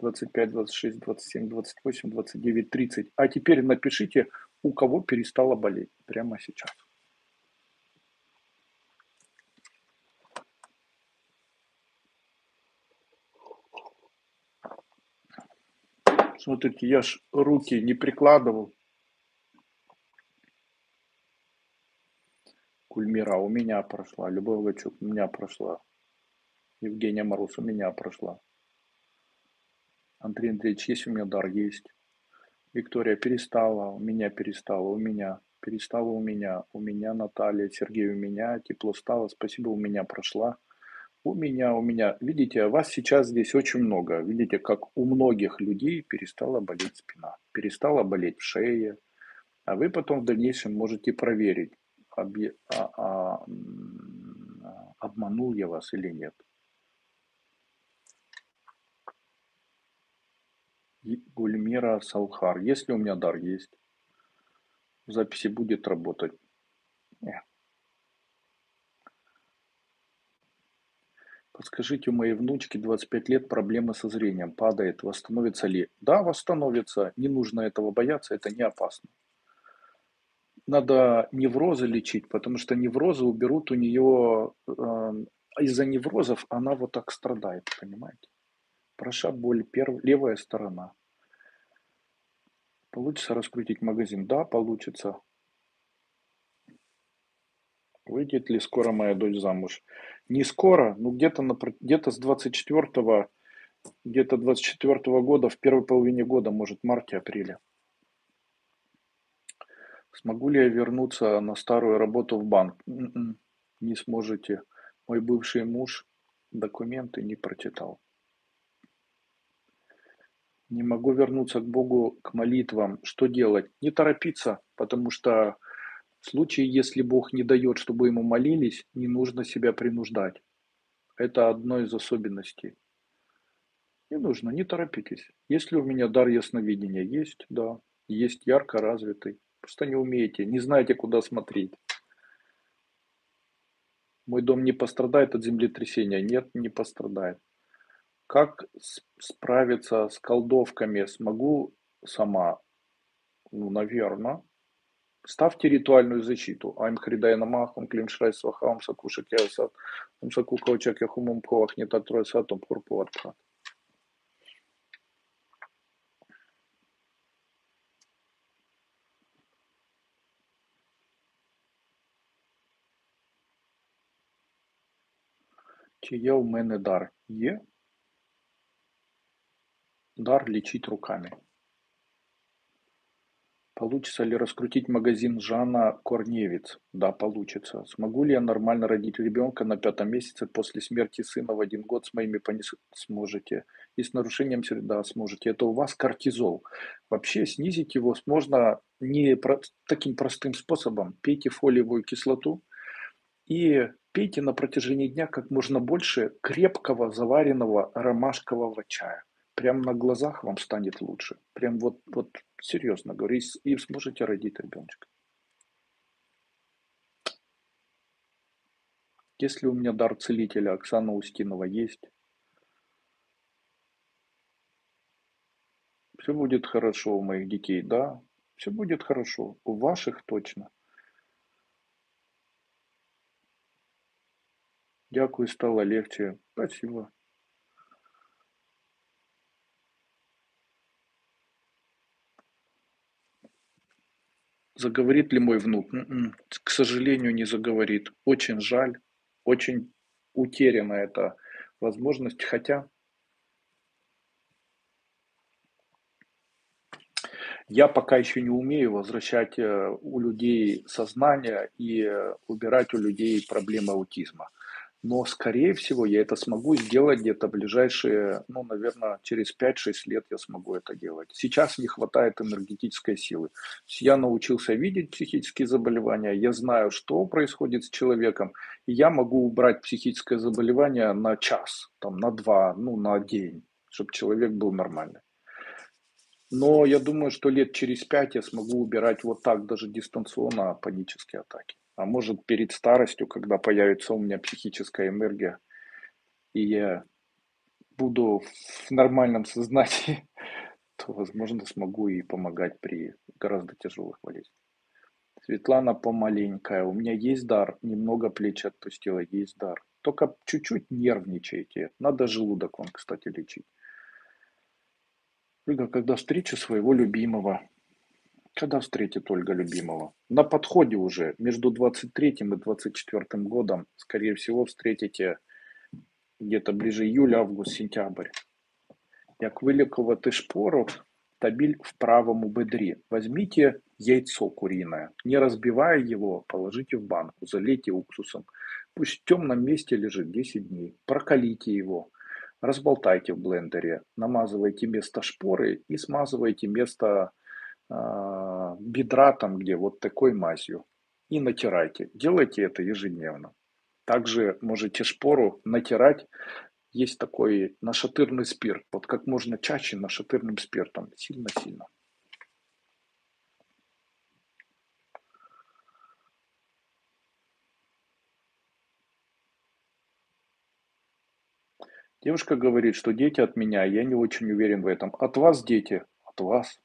25, 26, 27, 28, 29, 30. А теперь напишите, у кого перестало болеть прямо сейчас. Смотрите, я ж руки не прикладывал, Кульмира у меня прошла, Любовь Гачук у меня прошла, Евгения Мороз у меня прошла. Андрей Андреевич, есть у меня дар? Есть. Виктория перестала, у меня перестала, у меня перестала у меня, у меня Наталья, Сергей у меня, тепло стало, спасибо, у меня прошла. У меня, у меня. Видите, вас сейчас здесь очень много. Видите, как у многих людей перестала болеть спина, перестала болеть шея. А вы потом в дальнейшем можете проверить, обе, а, а, обманул я вас или нет. Гульмира Салхар. Есть ли у меня дар? Есть. В записи будет работать. Нет. Подскажите, у моей внучки 25 лет проблемы со зрением. Падает. Восстановится ли? Да, восстановится. Не нужно этого бояться. Это не опасно надо неврозы лечить, потому что неврозы уберут у нее, э, из-за неврозов она вот так страдает, понимаете? Проша боль, перв, левая сторона. Получится раскрутить магазин? Да, получится. Выйдет ли скоро моя дочь замуж? Не скоро, но где-то на, где-то с 24 где-то 24 года, в первой половине года, может, марте-апреле. Смогу ли я вернуться на старую работу в банк? М-м, не сможете. Мой бывший муж документы не прочитал. Не могу вернуться к Богу, к молитвам. Что делать? Не торопиться, потому что в случае, если Бог не дает, чтобы ему молились, не нужно себя принуждать. Это одно из особенностей. Не нужно, не торопитесь. Если у меня дар ясновидения есть, да, есть ярко развитый. Просто не умеете, не знаете, куда смотреть. Мой дом не пострадает от землетрясения? Нет, не пострадает. Как справиться с колдовками? Смогу сама? Ну, наверное. Ставьте ритуальную защиту. Айм хридай намахом, клим шрай свахам, сакушек ясат, саку каучак яхумум ковах не татрой сатом пурпуатпат. Чи є в мене дар? Є. Дар лечить руками. Получится ли раскрутить магазин Жана Корневец? Да, получится. Смогу ли я нормально родить ребенка на пятом месяце после смерти сына в один год с моими понес... Сможете. И с нарушением да, сможете. Это у вас кортизол. Вообще снизить его можно не про... таким простым способом. Пейте фолиевую кислоту и пейте на протяжении дня как можно больше крепкого заваренного ромашкового чая. Прям на глазах вам станет лучше. Прям вот, вот серьезно говорю, и, и сможете родить ребеночка. Если у меня дар целителя, Оксана Устинова есть, все будет хорошо у моих детей, да, все будет хорошо. У ваших точно. Дякую, стало легче. Спасибо. Заговорит ли мой внук? М-м, к сожалению, не заговорит. Очень жаль. Очень утеряна эта возможность. Хотя я пока еще не умею возвращать э, у людей сознание и э, убирать у людей проблемы аутизма. Но, скорее всего, я это смогу сделать где-то ближайшие, ну, наверное, через 5-6 лет я смогу это делать. Сейчас не хватает энергетической силы. Я научился видеть психические заболевания, я знаю, что происходит с человеком, и я могу убрать психическое заболевание на час, там, на два, ну, на день, чтобы человек был нормальный. Но я думаю, что лет через пять я смогу убирать вот так даже дистанционно панические атаки. А может перед старостью, когда появится у меня психическая энергия, и я буду в нормальном сознании, то, возможно, смогу и помогать при гораздо тяжелых болезнях. Светлана помаленькая. У меня есть дар. Немного плечи отпустила. Есть дар. Только чуть-чуть нервничаете. Надо желудок вам, кстати, лечить. Ольга, когда встречу своего любимого, когда встретит Ольга любимого? На подходе уже, между 23 и 24 годом, скорее всего, встретите где-то ближе июля, август, сентябрь. Як вилікувати шпору та біль в правому бедре? Возьмите яйцо куриное, не разбивая его, положите в банку, залейте уксусом. Пусть в темном месте лежит 10 дней. Прокалите его, разболтайте в блендере, намазывайте место шпоры и смазывайте место бедра там где вот такой мазью и натирайте. Делайте это ежедневно. Также можете шпору натирать. Есть такой нашатырный спирт. Вот как можно чаще нашатырным спиртом. Сильно-сильно. Девушка говорит, что дети от меня, я не очень уверен в этом. От вас дети, от вас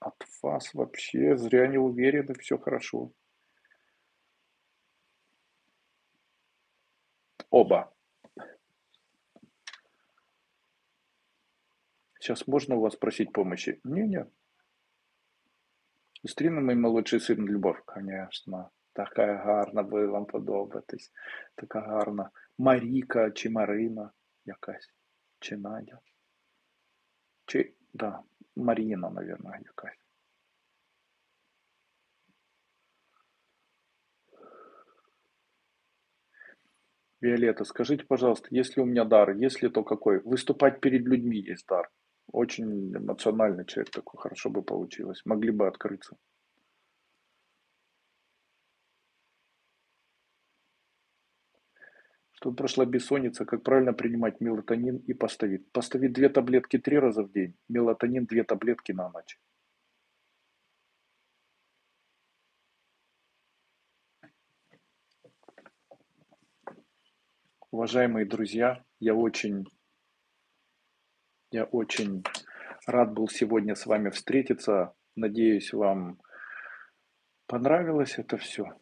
От вас вообще зря не уверены, все хорошо. Оба. Сейчас можно у вас просить помощи? Не-не. Зустріну мій молодший син Любов, звісно. Така гарна, ви вам подобатись. Така гарна. Маріка чи Марина якась. Чи Надя. Чи, да, Марина, наверное, якась. Виолетта, скажите, пожалуйста, если у меня дар, если то какой? Выступать перед людьми есть дар. очень эмоциональный человек такой, хорошо бы получилось. Могли бы открыться. Чтобы прошла бессонница, как правильно принимать мелатонин и поставит. Поставит две таблетки три раза в день, мелатонин две таблетки на ночь. Уважаемые друзья, я очень, я очень рад был сегодня с вами встретиться. Надеюсь, вам понравилось это все.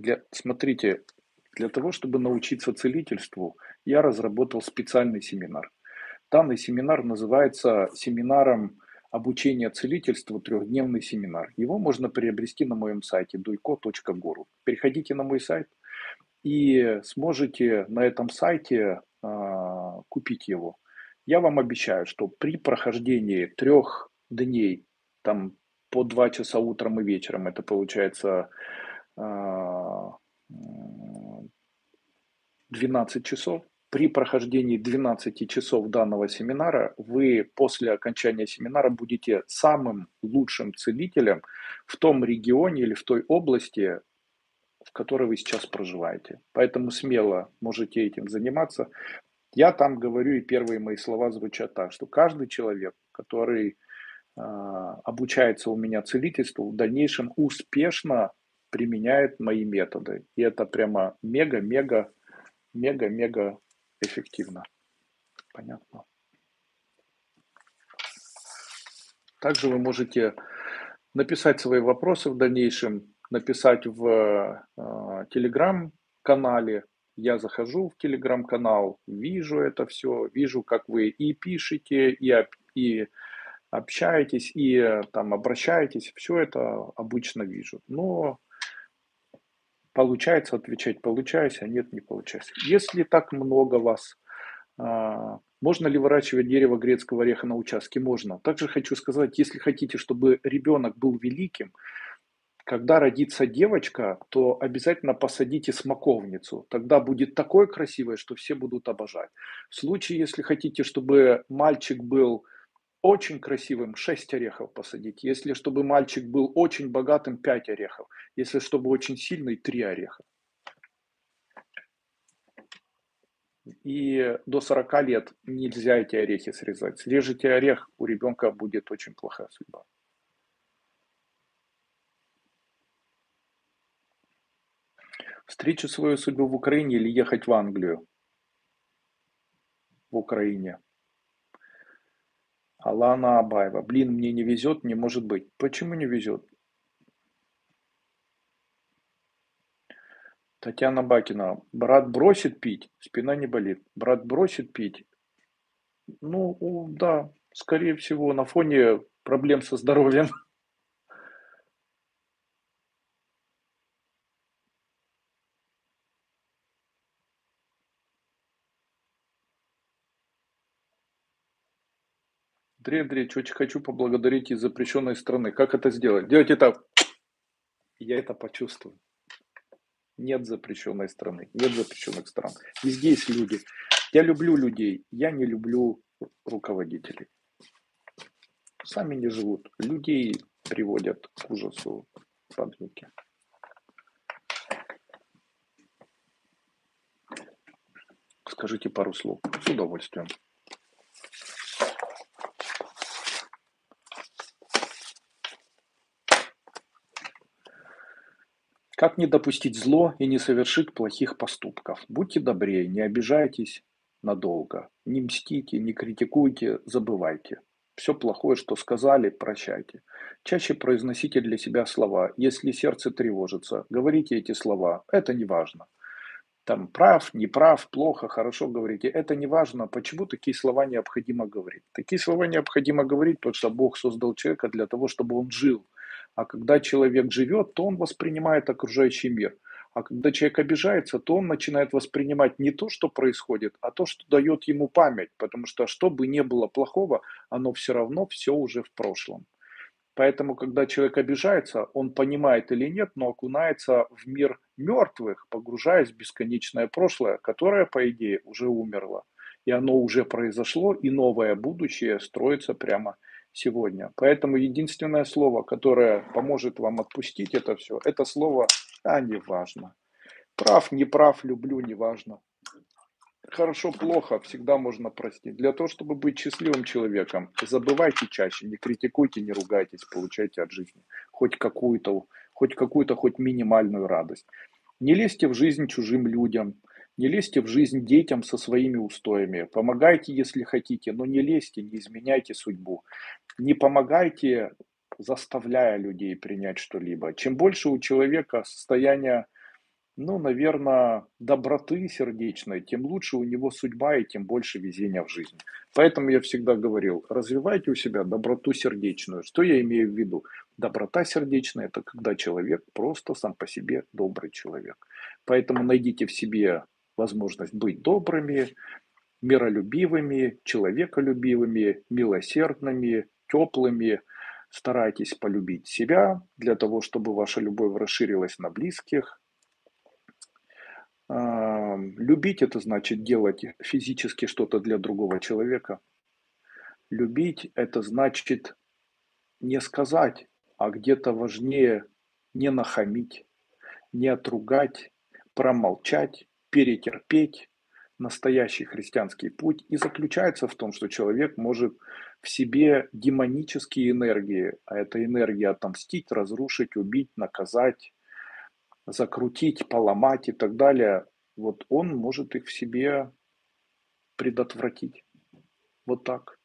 Для, смотрите, для того, чтобы научиться целительству, я разработал специальный семинар. Данный семинар называется семинаром обучения целительству трехдневный семинар. Его можно приобрести на моем сайте duiko.guru. Переходите на мой сайт и сможете на этом сайте а, купить его. Я вам обещаю, что при прохождении трех дней, там по два часа утром и вечером, это получается 12 а, часов. При прохождении 12 часов данного семинара вы после окончания семинара будете самым лучшим целителем в том регионе или в той области, в которой вы сейчас проживаете. Поэтому смело можете этим заниматься. Я там говорю, и первые мои слова звучат так, что каждый человек, который э, обучается у меня целительству, в дальнейшем успешно применяет мои методы. И это прямо мега-мега, мега-мега эффективно. Понятно. Также вы можете написать свои вопросы в дальнейшем, написать в э, телеграм-канале. Я захожу в телеграм-канал, вижу это все, вижу, как вы и пишете, и, и общаетесь, и э, там обращаетесь. Все это обычно вижу. Но Получается отвечать, получаюсь, а нет, не получается. Если так много вас, а, можно ли выращивать дерево грецкого ореха на участке? Можно. Также хочу сказать, если хотите, чтобы ребенок был великим, когда родится девочка, то обязательно посадите смоковницу. Тогда будет такое красивое, что все будут обожать. В случае, если хотите, чтобы мальчик был очень красивым 6 орехов посадить. Если чтобы мальчик был очень богатым 5 орехов. Если чтобы очень сильный 3 ореха. И до 40 лет нельзя эти орехи срезать. Срежете орех, у ребенка будет очень плохая судьба. Встречу свою судьбу в Украине или ехать в Англию? В Украине. Алана Абаева. Блин, мне не везет, не может быть. Почему не везет? Татьяна Бакина. Брат бросит пить, спина не болит. Брат бросит пить. Ну, да, скорее всего, на фоне проблем со здоровьем. Андрей Андреевич, очень хочу поблагодарить из запрещенной страны. Как это сделать? Делайте так. Я это почувствую. Нет запрещенной страны, нет запрещенных стран. Везде есть люди. Я люблю людей, я не люблю руководителей. Сами не живут. Людей приводят к ужасу подвиги. Скажите пару слов. С удовольствием. Как не допустить зло и не совершить плохих поступков? Будьте добрее, не обижайтесь надолго. Не мстите, не критикуйте, забывайте. Все плохое, что сказали, прощайте. Чаще произносите для себя слова. Если сердце тревожится, говорите эти слова. Это не важно. Там прав, не прав, плохо, хорошо говорите. Это не важно. Почему такие слова необходимо говорить? Такие слова необходимо говорить, потому что Бог создал человека для того, чтобы он жил – а когда человек живет, то он воспринимает окружающий мир. А когда человек обижается, то он начинает воспринимать не то, что происходит, а то, что дает ему память. Потому что что бы ни было плохого, оно все равно все уже в прошлом. Поэтому, когда человек обижается, он понимает или нет, но окунается в мир мертвых, погружаясь в бесконечное прошлое, которое, по идее, уже умерло. И оно уже произошло, и новое будущее строится прямо сегодня. Поэтому единственное слово, которое поможет вам отпустить это все, это слово «а, неважно». Прав, не прав, люблю, неважно. Хорошо, плохо, всегда можно простить. Для того, чтобы быть счастливым человеком, забывайте чаще, не критикуйте, не ругайтесь, получайте от жизни хоть какую-то, хоть какую-то, хоть минимальную радость. Не лезьте в жизнь чужим людям, не лезьте в жизнь детям со своими устоями. Помогайте, если хотите, но не лезьте, не изменяйте судьбу. Не помогайте, заставляя людей принять что-либо. Чем больше у человека состояние ну, наверное, доброты сердечной, тем лучше у него судьба и тем больше везения в жизни. Поэтому я всегда говорил, развивайте у себя доброту сердечную. Что я имею в виду? Доброта сердечная – это когда человек просто сам по себе добрый человек. Поэтому найдите в себе возможность быть добрыми, миролюбивыми, человеколюбивыми, милосердными, теплыми. Старайтесь полюбить себя для того, чтобы ваша любовь расширилась на близких, Любить это значит делать физически что-то для другого человека. Любить это значит не сказать, а где-то важнее не нахамить, не отругать, промолчать, перетерпеть. Настоящий христианский путь и заключается в том, что человек может в себе демонические энергии, а это энергия отомстить, разрушить, убить, наказать, закрутить, поломать и так далее, вот он может их в себе предотвратить. Вот так.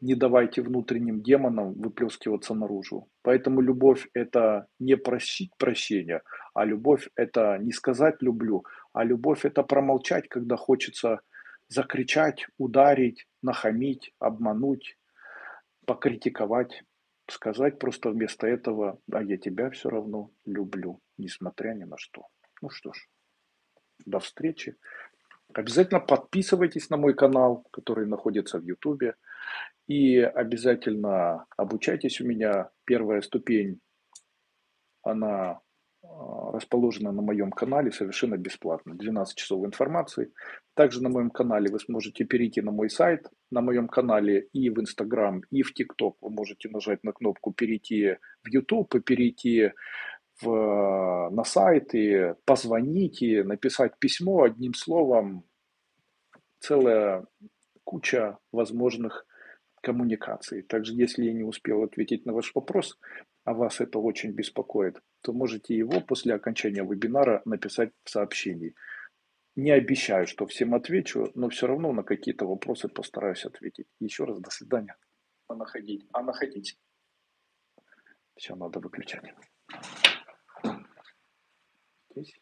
Не давайте внутренним демонам выплескиваться наружу. Поэтому любовь – это не просить прощения, а любовь – это не сказать «люблю», а любовь – это промолчать, когда хочется закричать, ударить, нахамить, обмануть, покритиковать, сказать просто вместо этого «а я тебя все равно люблю» несмотря ни на что. Ну что ж, до встречи. Обязательно подписывайтесь на мой канал, который находится в YouTube. И обязательно обучайтесь у меня. Первая ступень, она расположена на моем канале совершенно бесплатно. 12 часов информации. Также на моем канале вы сможете перейти на мой сайт. На моем канале и в Instagram, и в TikTok вы можете нажать на кнопку «Перейти в YouTube» и перейти в, на сайт и позвонить и написать письмо одним словом, целая куча возможных коммуникаций. Также, если я не успел ответить на ваш вопрос, а вас это очень беспокоит, то можете его после окончания вебинара написать в сообщении. Не обещаю, что всем отвечу, но все равно на какие-то вопросы постараюсь ответить. Еще раз до свидания. А находить? А находить? Все, надо выключать. здесь.